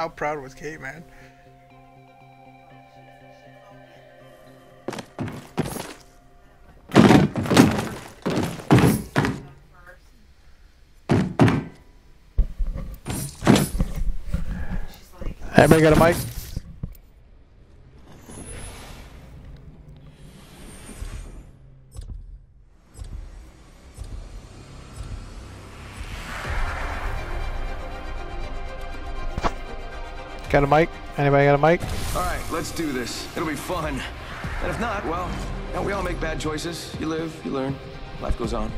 How proud was Kate, man? Everybody got a mic? Got a mic? Anybody got a mic? All right, let's do this. It'll be fun. And if not, well, you know, we all make bad choices. You live, you learn. Life goes on.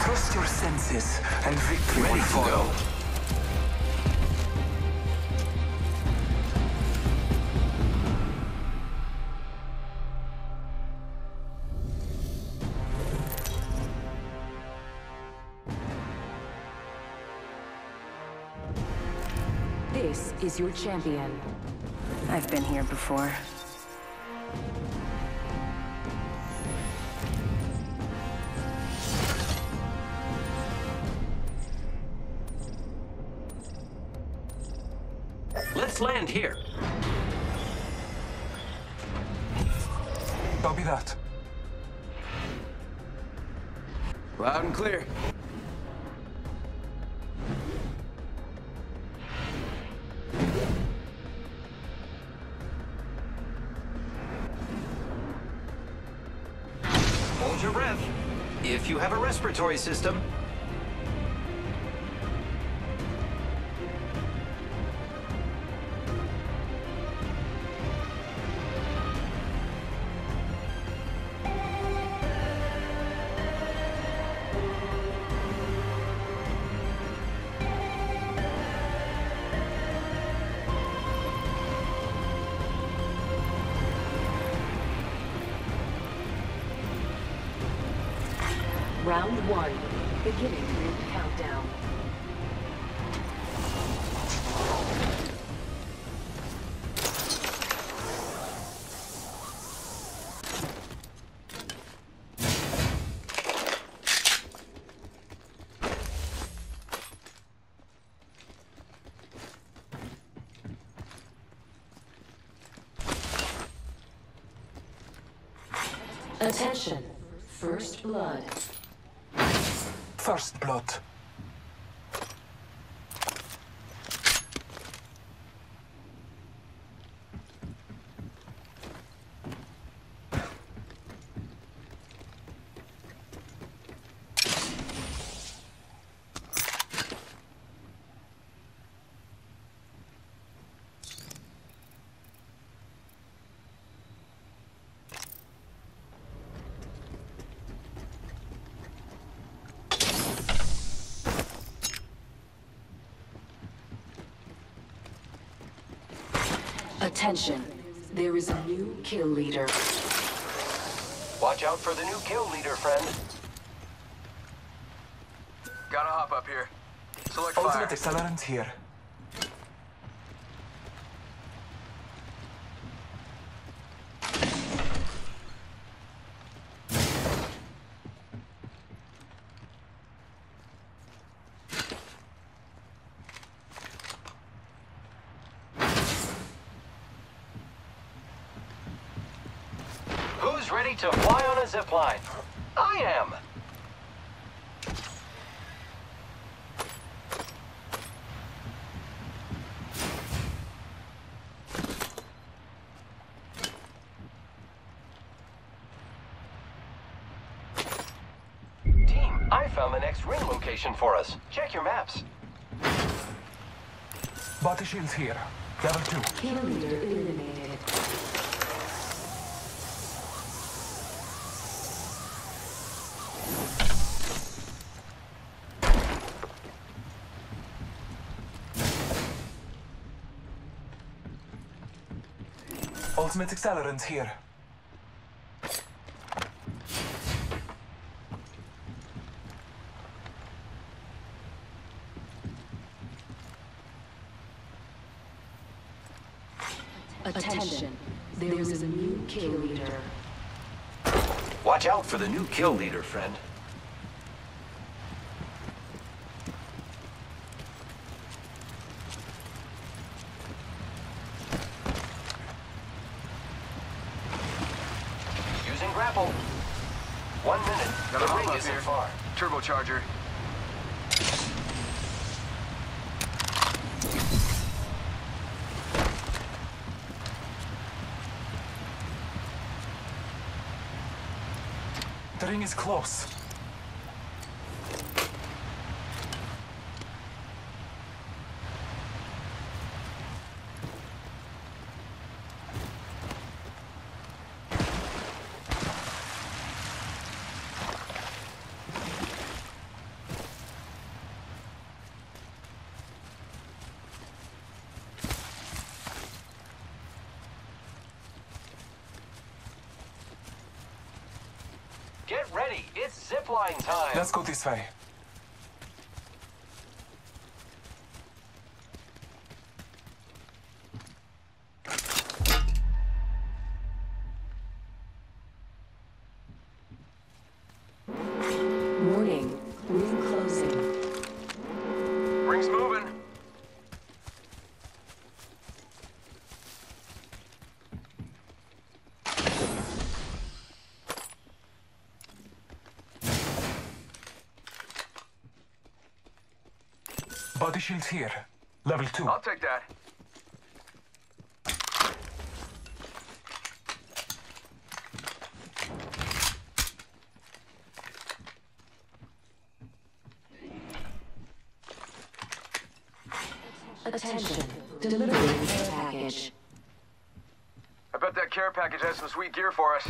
Trust your senses, and victory Ready to follow. Is your champion. I've been here before. Respiratory system. Attention. First blood. First blood. Attention. There is a new kill leader. Watch out for the new kill leader, friend. Gotta hop up here. Select Ultimate fire. accelerant here. Who's ready to fly on a zip line? I am. Team, I found the next ring location for us. Check your maps. Body shield here. Level 2. Kill leader eliminated. Ultimate accelerant here. Attention. There is a new kill leader. Watch out for the new kill leader, friend. Using grapple. One minute. Gotta the hop ring up isn't here. far. Turbocharger. The ring is close. Get ready. It's zipline time. Let's go this way. Body shields here. Level 2. I'll take that. Attention. Delivering care package. I bet that care package has some sweet gear for us.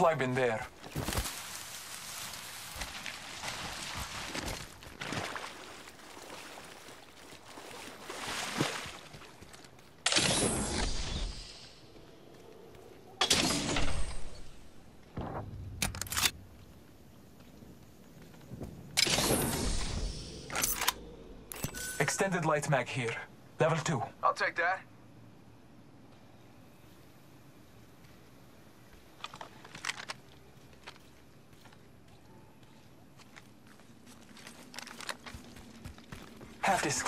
There. Extended light mag here. Level 2. I'll take that.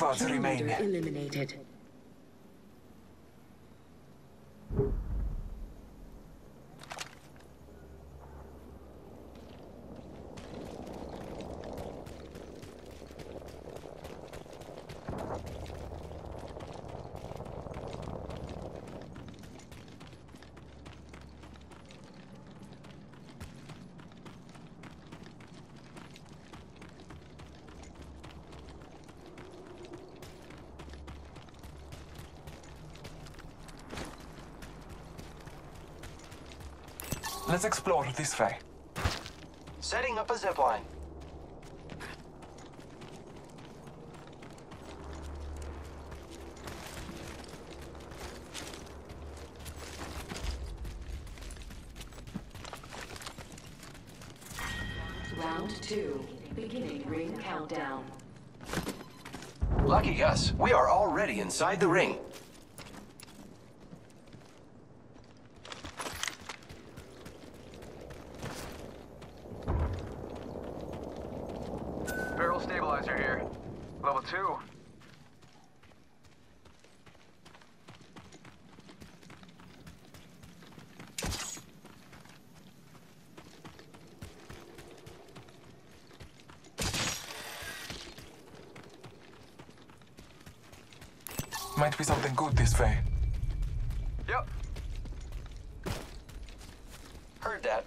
Squads remain. eliminated. Let's explore this way. Setting up a zipline. Round two. Beginning ring countdown. Lucky us, we are already inside the ring. Barrel stabilizer here. Level two. Might be something good this way. Yep. Heard that.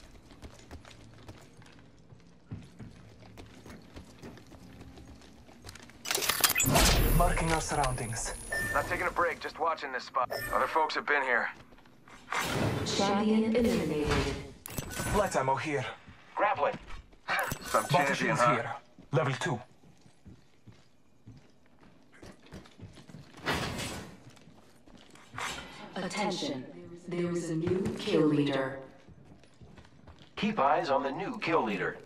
Marking our surroundings. Not taking a break, just watching this spot. Other folks have been here. Champion eliminated. Light ammo here. Grappling. Some Body champion, shields huh? here. Level 2. Attention. There is a new kill leader. Keep eyes on the new kill leader.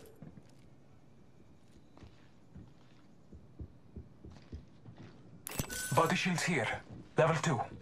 Body shields here. Level 2.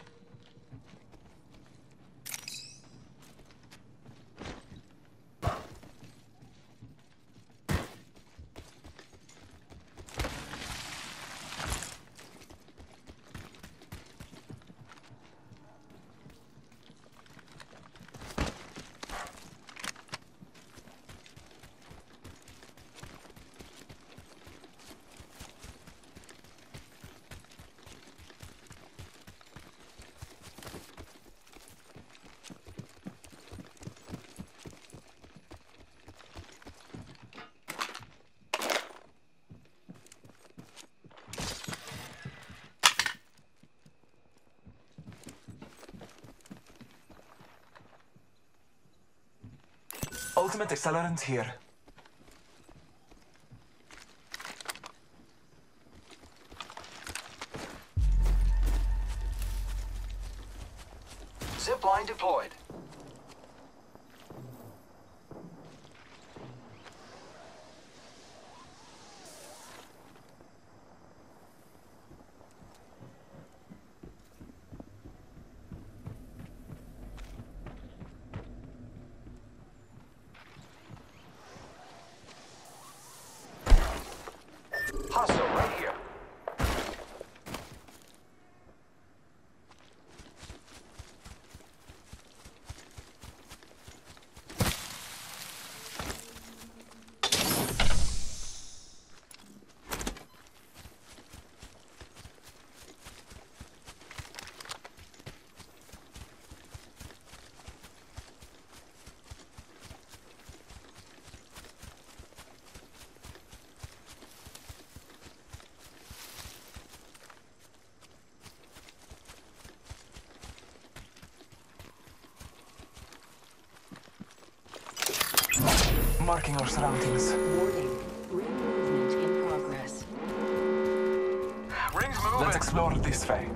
Ultimate accelerant here. checking our surroundings. Let's explore this way.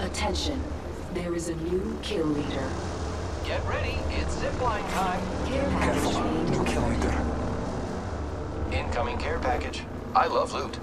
Attention. There is a new kill leader. Get ready, it's zipline time. Care package Careful, new kill leader. Incoming care package. I love loot.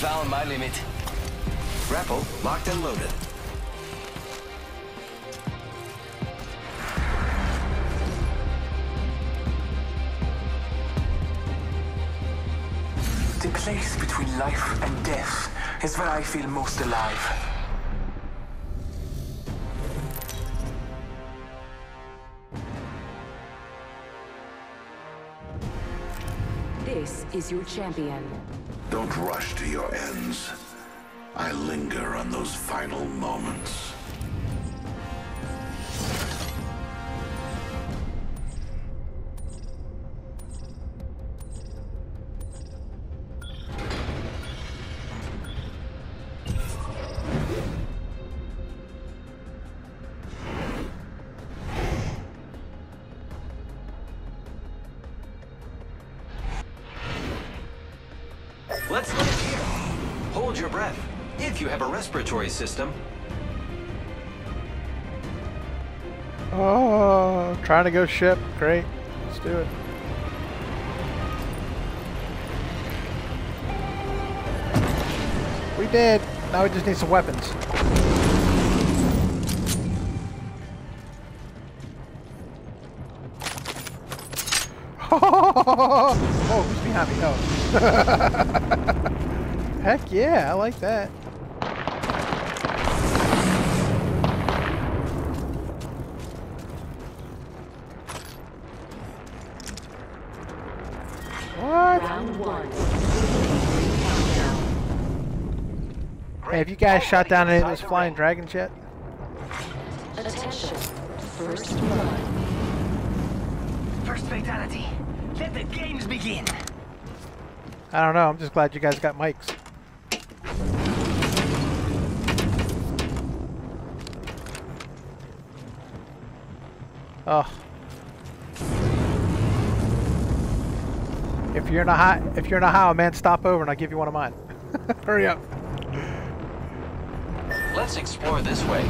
Found my limit. Grapple locked and loaded. The place between life and death is where I feel most alive. This is your champion. Don't rush to your ends. I linger on those final moments. System, Oh, trying to go ship. Great. Let's do it. We did. Now we just need some weapons. (laughs) oh, who's behind me? Oh. (laughs) Heck yeah, I like that. Hey, have you guys shot down any of those flying dragons yet? Attention. First blood. First fatality. Let the games begin. I don't know. I'm just glad you guys got mics. Oh. If you're in a high, if you're in a Ohio, man, stop over and I'll give you one of mine. (laughs) Hurry up. Let's explore this way.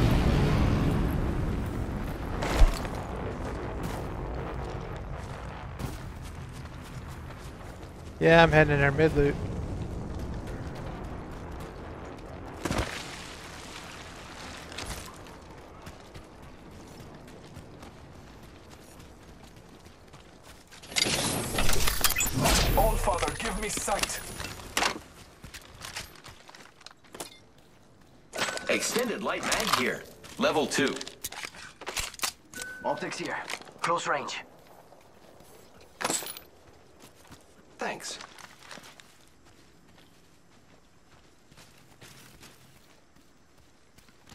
Yeah, I'm heading in there mid loot. All father, give me sight. Extended light mag here. Level 2. Optics here. Close range. Thanks.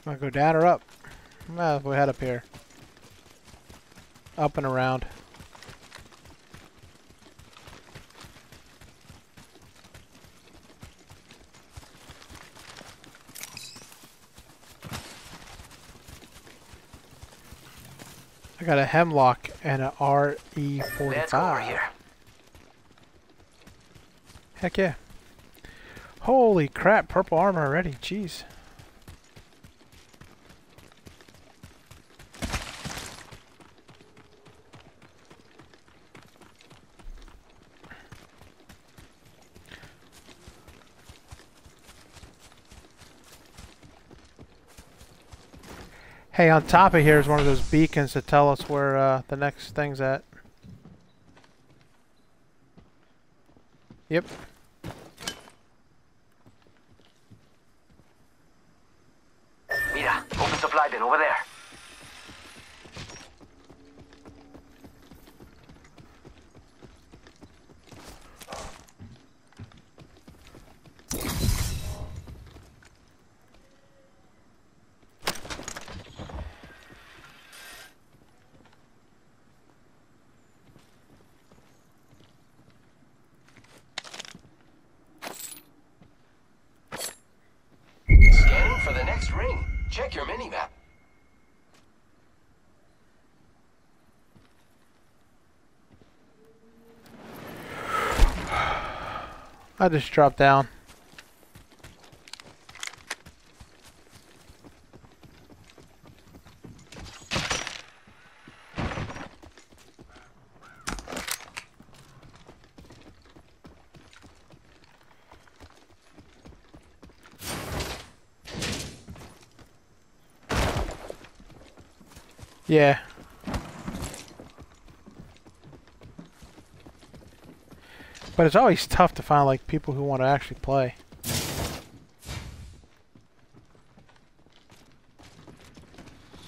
Want to go down or up? Well, we'll head up here. Up and around. I got a Hemlok and a Let's go over RE45. here. Heck yeah. Holy crap, purple armor already. Jeez. Hey, on top of here is one of those beacons to tell us where uh, the next thing's at. Yep. Mira, open supply bin over there. Scanning for the next ring. Check your mini-map. I just dropped down. Yeah. But it's always tough to find like people who want to actually play.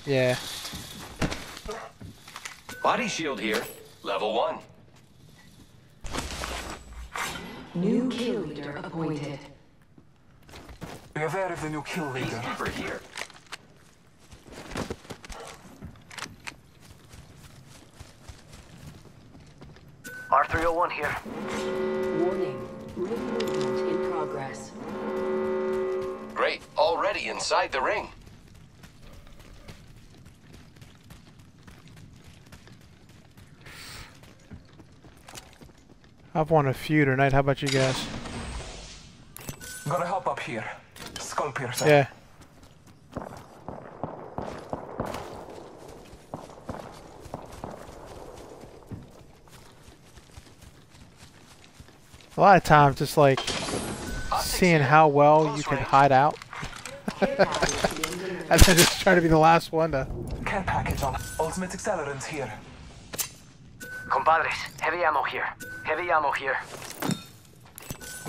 Yeah. Body shield here. Level 1. New kill leader appointed. Be aware of the new kill leader. Peacekeeper here. R301 here. Warning. Ring movement in progress. Great. Already inside the ring. I've won a few tonight. How about you guys? Gotta help up here. Skull piercer. Yeah. Lot of times, it's like seeing how well you can hide out, (laughs) and then just try to be the last one to. Care package on. Ultimate accelerants here. Compadres, heavy ammo here. Heavy ammo here.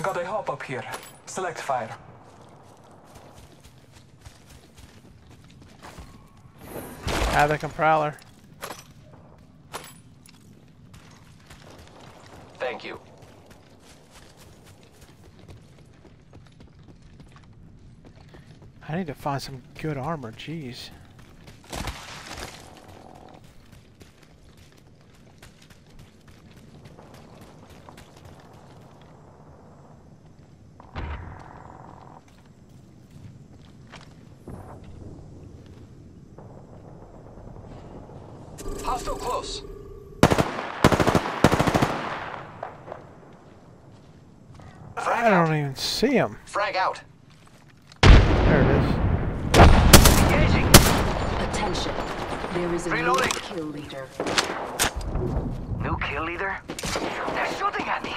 Gotta hop up here. Select fire. Havoc and Prowler. Thank you. I need to find some good armor. Jeez. Hostile close. I don't even see him. Frag out. There it is. Engaging. Attention. There is a new Reloading. kill leader. New kill leader? They're shooting at me.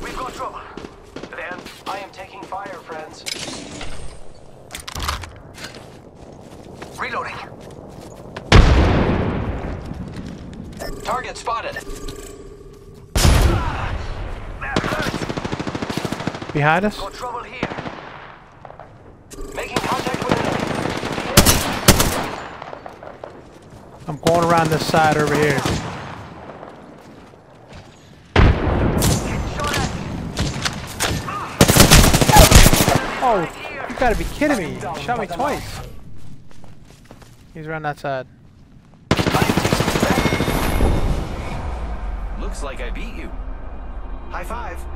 We've got trouble. Then I am taking fire, friends. reloading. Target spotted. Behind us? Got trouble here. Making contact with enemy. I'm this side over here. Oh, you gotta be kidding me. He shot me twice. He's around that side. Looks like I beat you. High five.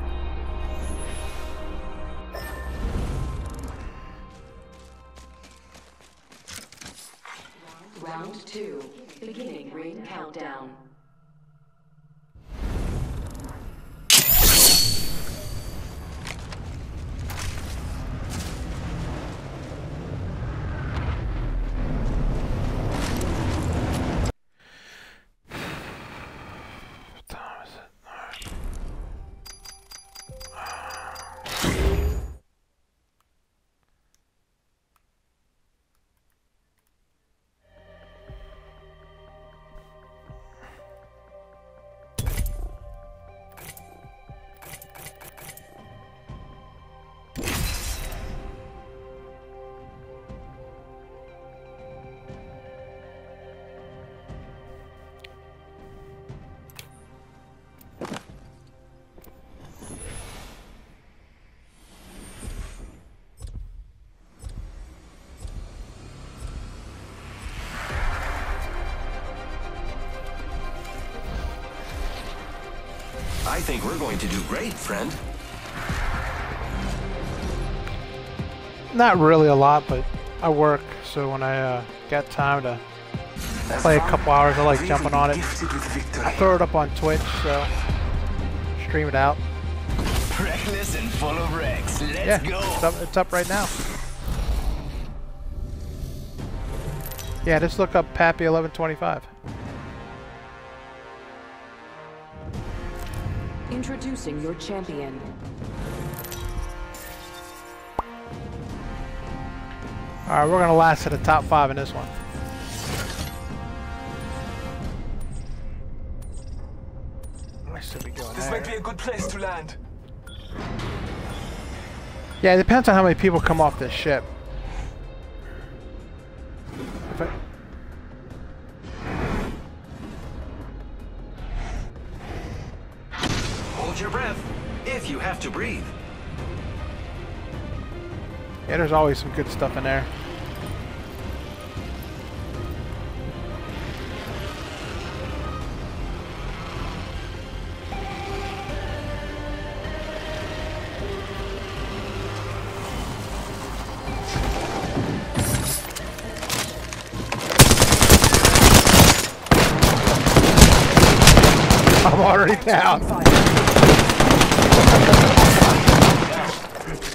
I think we're going to do great, friend. Not really a lot, but I work, so when I uh, get time to play a couple hours, I like jumping on it. Gifted with victory. I throw it up on Twitch, so stream it out. Reckless and full of wrecks. Let's yeah, It's, up, it's up right now. Yeah, just look up Pappy1125. Introducing your champion. Alright, we're gonna last to the top five in this one. I should be going This might be a good place to land. Yeah, it depends on how many people come off this ship. Yeah, there's always some good stuff in there. I'm already down.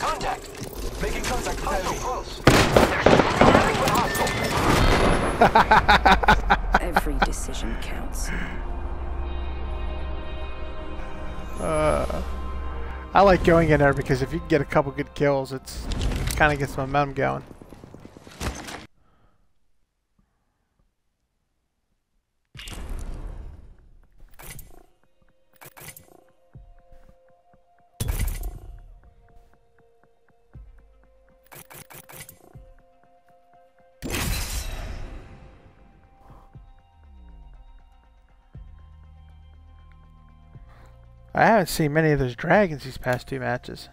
Contact! Making contact with enemy. close. (laughs) Every decision counts. Uh, I like going in there because if you can get a couple good kills, it's kind of gets my momentum going. I haven't seen many of those dragons these past two matches.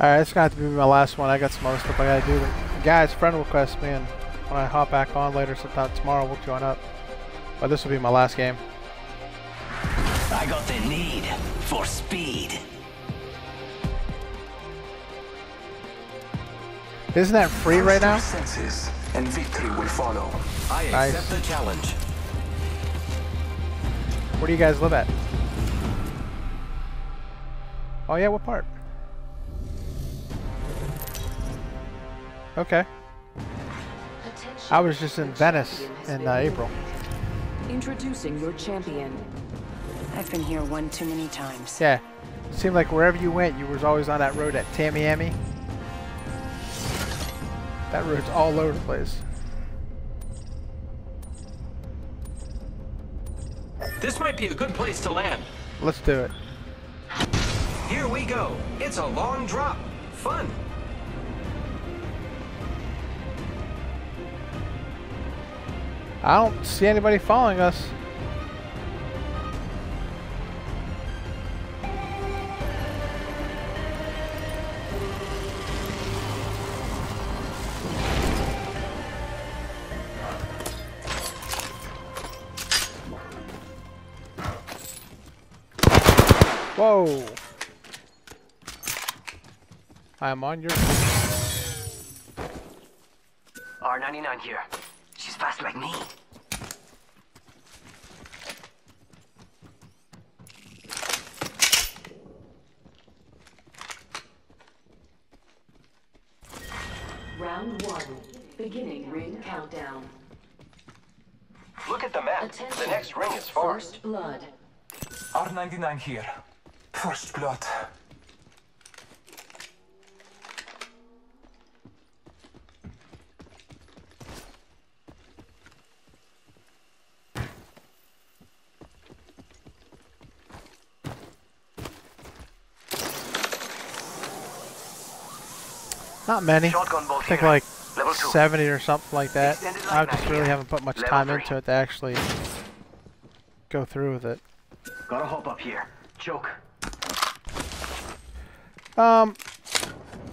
Alright, it's gonna have to be my last one. I got some other stuff I gotta do. Guys, friend request me, and when I hop back on later sometime tomorrow, we'll join up. But this will be my last game. I got the need for speed. Isn't that free right now? Senses, and victory will follow. I Nice. accept the challenge. Where do you guys live at? Oh yeah, what part? Okay. I was just in Venice in uh, April. Introducing your champion. I've been here one too many times. Yeah. Seemed like wherever you went, you was always on that road at Tamiami. That road's all over the place. This might be a good place to land. Let's do it. Here we go. It's a long drop. Fun. I don't see anybody following us. Whoa! I'm on your. R99 here. She's fast like me. Round one. Beginning ring countdown. Look at the map. Attention. The next ring is far. First blood. R99 here. First blood. Not many. I think like Level two. 70 or something like that. I just really haven't put much Level time three. into it to actually go through with it. Gotta hop up here. Choke. Um,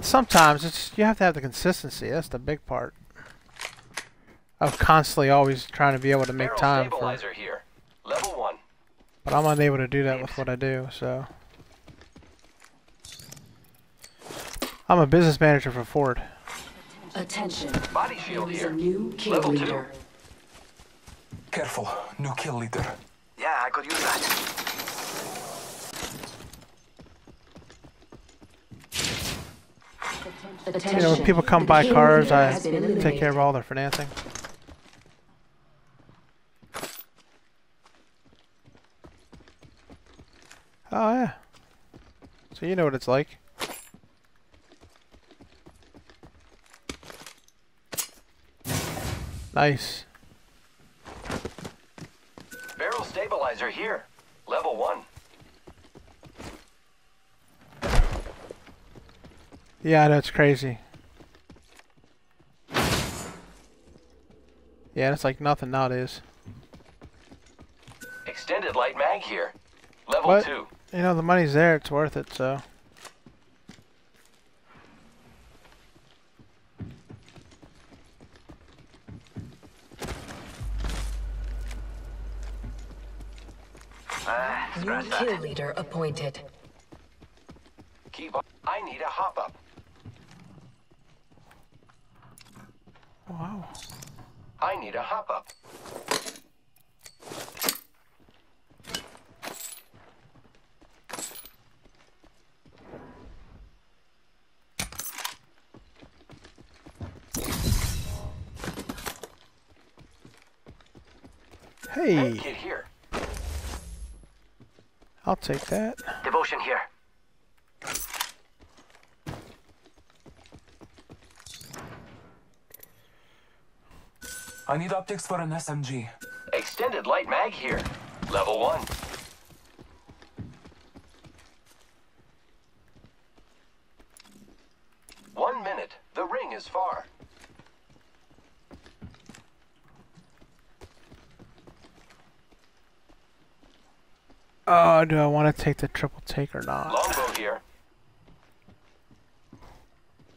sometimes it's you have to have the consistency. That's the big part. Of constantly always trying to be able to make Barrel time for, here. Level one. but I'm unable to do that with what I do. So I'm a business manager for Ford. Attention. Body shield here. a new kill Level two. Careful, new kill leader. Yeah, I could use that. Attention. You know, when people come The buy cars, I take care of all their financing. Oh yeah. So you know what it's like. Nice. Barrel stabilizer. here. Level one. Yeah, it's crazy. Yeah, it's like nothing nowadays. Extended light mag here. Level But two. you know the money's there; it's worth it. So. New scratch that. kill leader appointed. Keep up. I need a hop up. Wow. I need a hop up. Hey, Kid here. I'll take that. Devotion here. I need optics for an SMG. Extended light mag here. Level 1. Oh, do I want to take the triple take or not? Longbow here.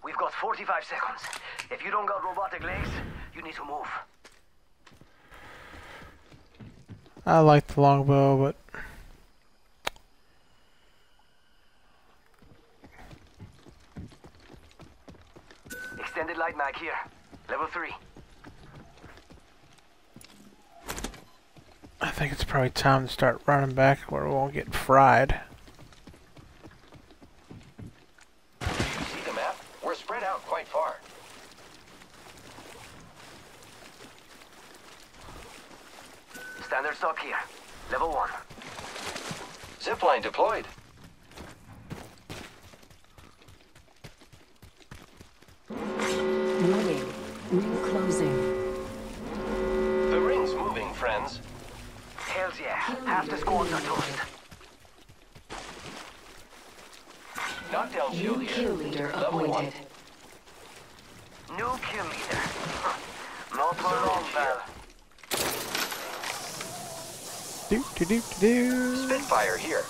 We've got 45 seconds. If you don't got robotic legs, you need to move. I like the longbow, but Extended light mag here. Level 3. I think it's probably time to start running back where we won't get fried. You See the map? We're spread out quite far. Standard stock here. Level 1. Zipline deployed. Half the squads are toast. Knockdown New shield kill here. leader Level one. appointed. New kill leader. Not for long, pal. Do do do do do. Spitfire here.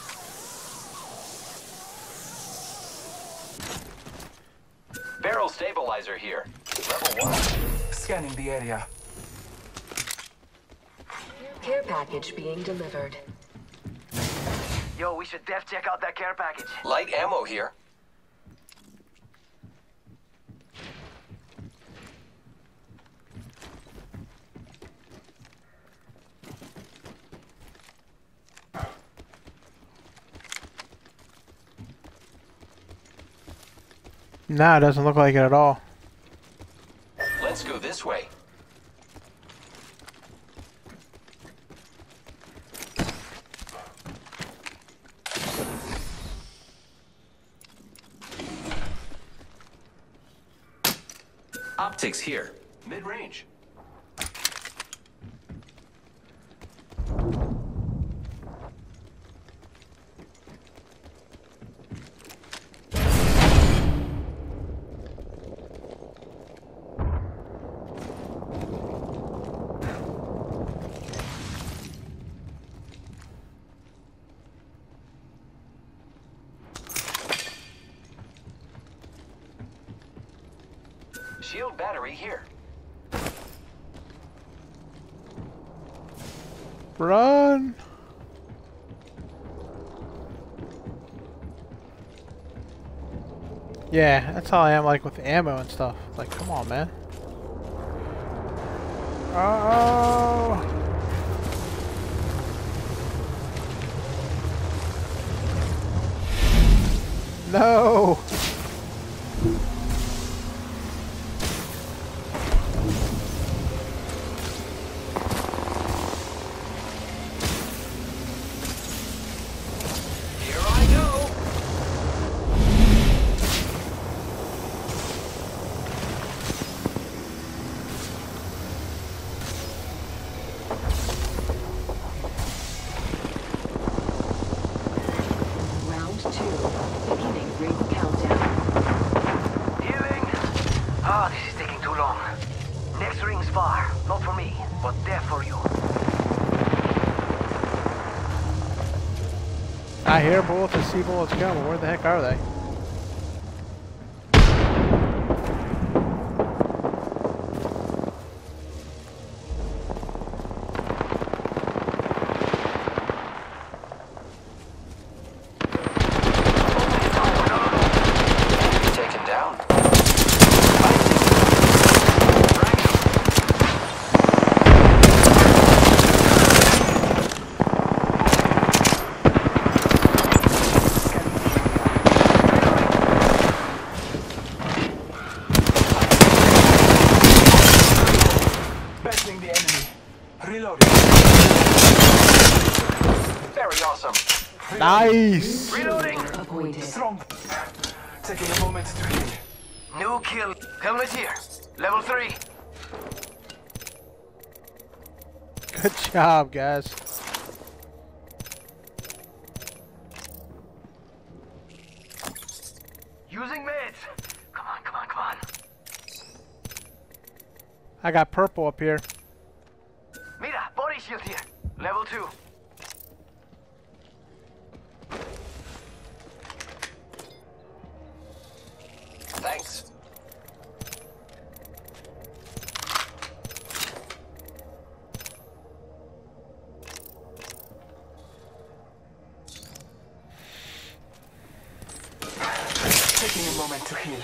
Barrel stabilizer here. Level one. Scanning the area. Care package being delivered. Yo, we should def check out that care package. Light ammo here. Nah, it doesn't look like it at all. Let's go this way. Optics here. Mid-range. Shield battery here. Run! Yeah, that's how I am like with ammo and stuff. Like, come on, man. Oh! No! Hear bullets and see bullets go, where the heck are they? Taken down. Battling the enemy. Reloading. Very awesome. Nice! Reloading. Appointed. Strong. Taking a moment to heal. New kill. Helmet here. Level 3. Good job, guys. Using meds. Come on, come on, come on. I got purple up here. Mira, body shield here. Level 2. Thanks. Taking a moment to heal.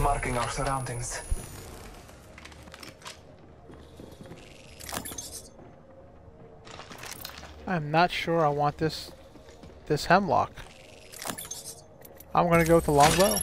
Marking our surroundings. I'm not sure I want this this Hemlok. I'm gonna go with the longbow.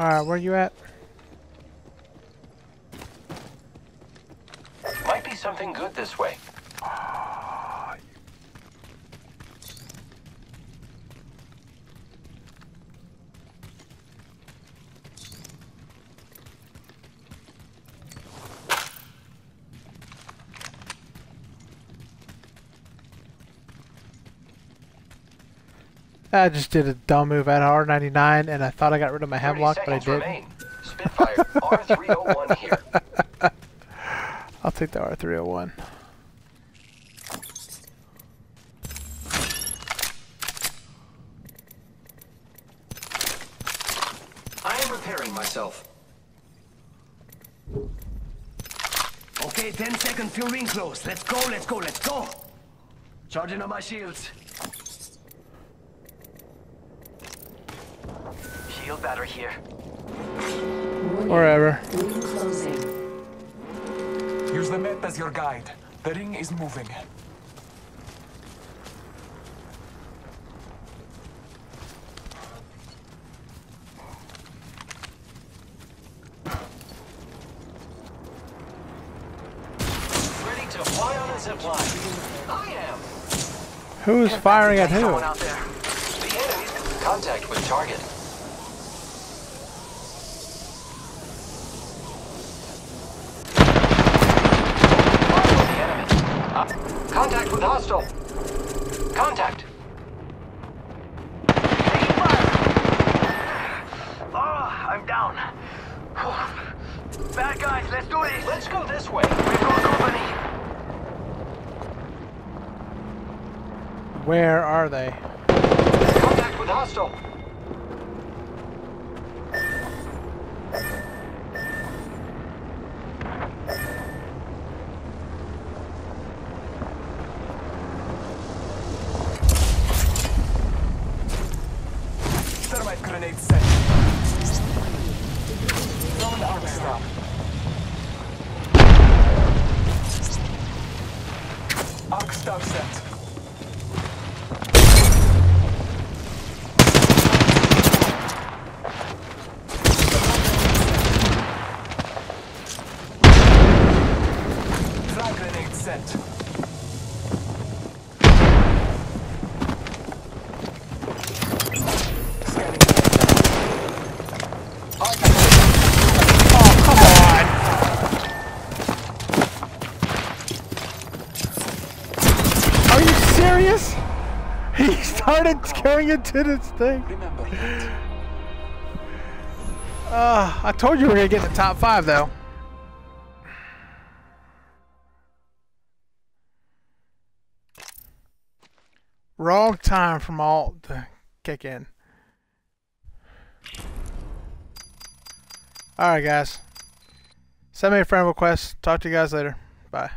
Alright, where you at? Might be something good this way. I just did a dumb move at R99 and I thought I got rid of my Hemlok, but I didn't. remain. Spitfire R301 here. (laughs) I'll take the R301. I am repairing myself. Okay, 10 seconds till ring close. Let's go, let's go, let's go. Charging on my shields. Shield battery here. Wherever. Use the map as your guide. The ring is moving. Ready to fly on a zip line. I am. Who's firing at who? Out there. The enemy's contact with target. It, going into this thing. Uh, I told you we were gonna get in the top five though. Wrong time from alt to kick in. Alright guys. Send me a friend request. Talk to you guys later. Bye.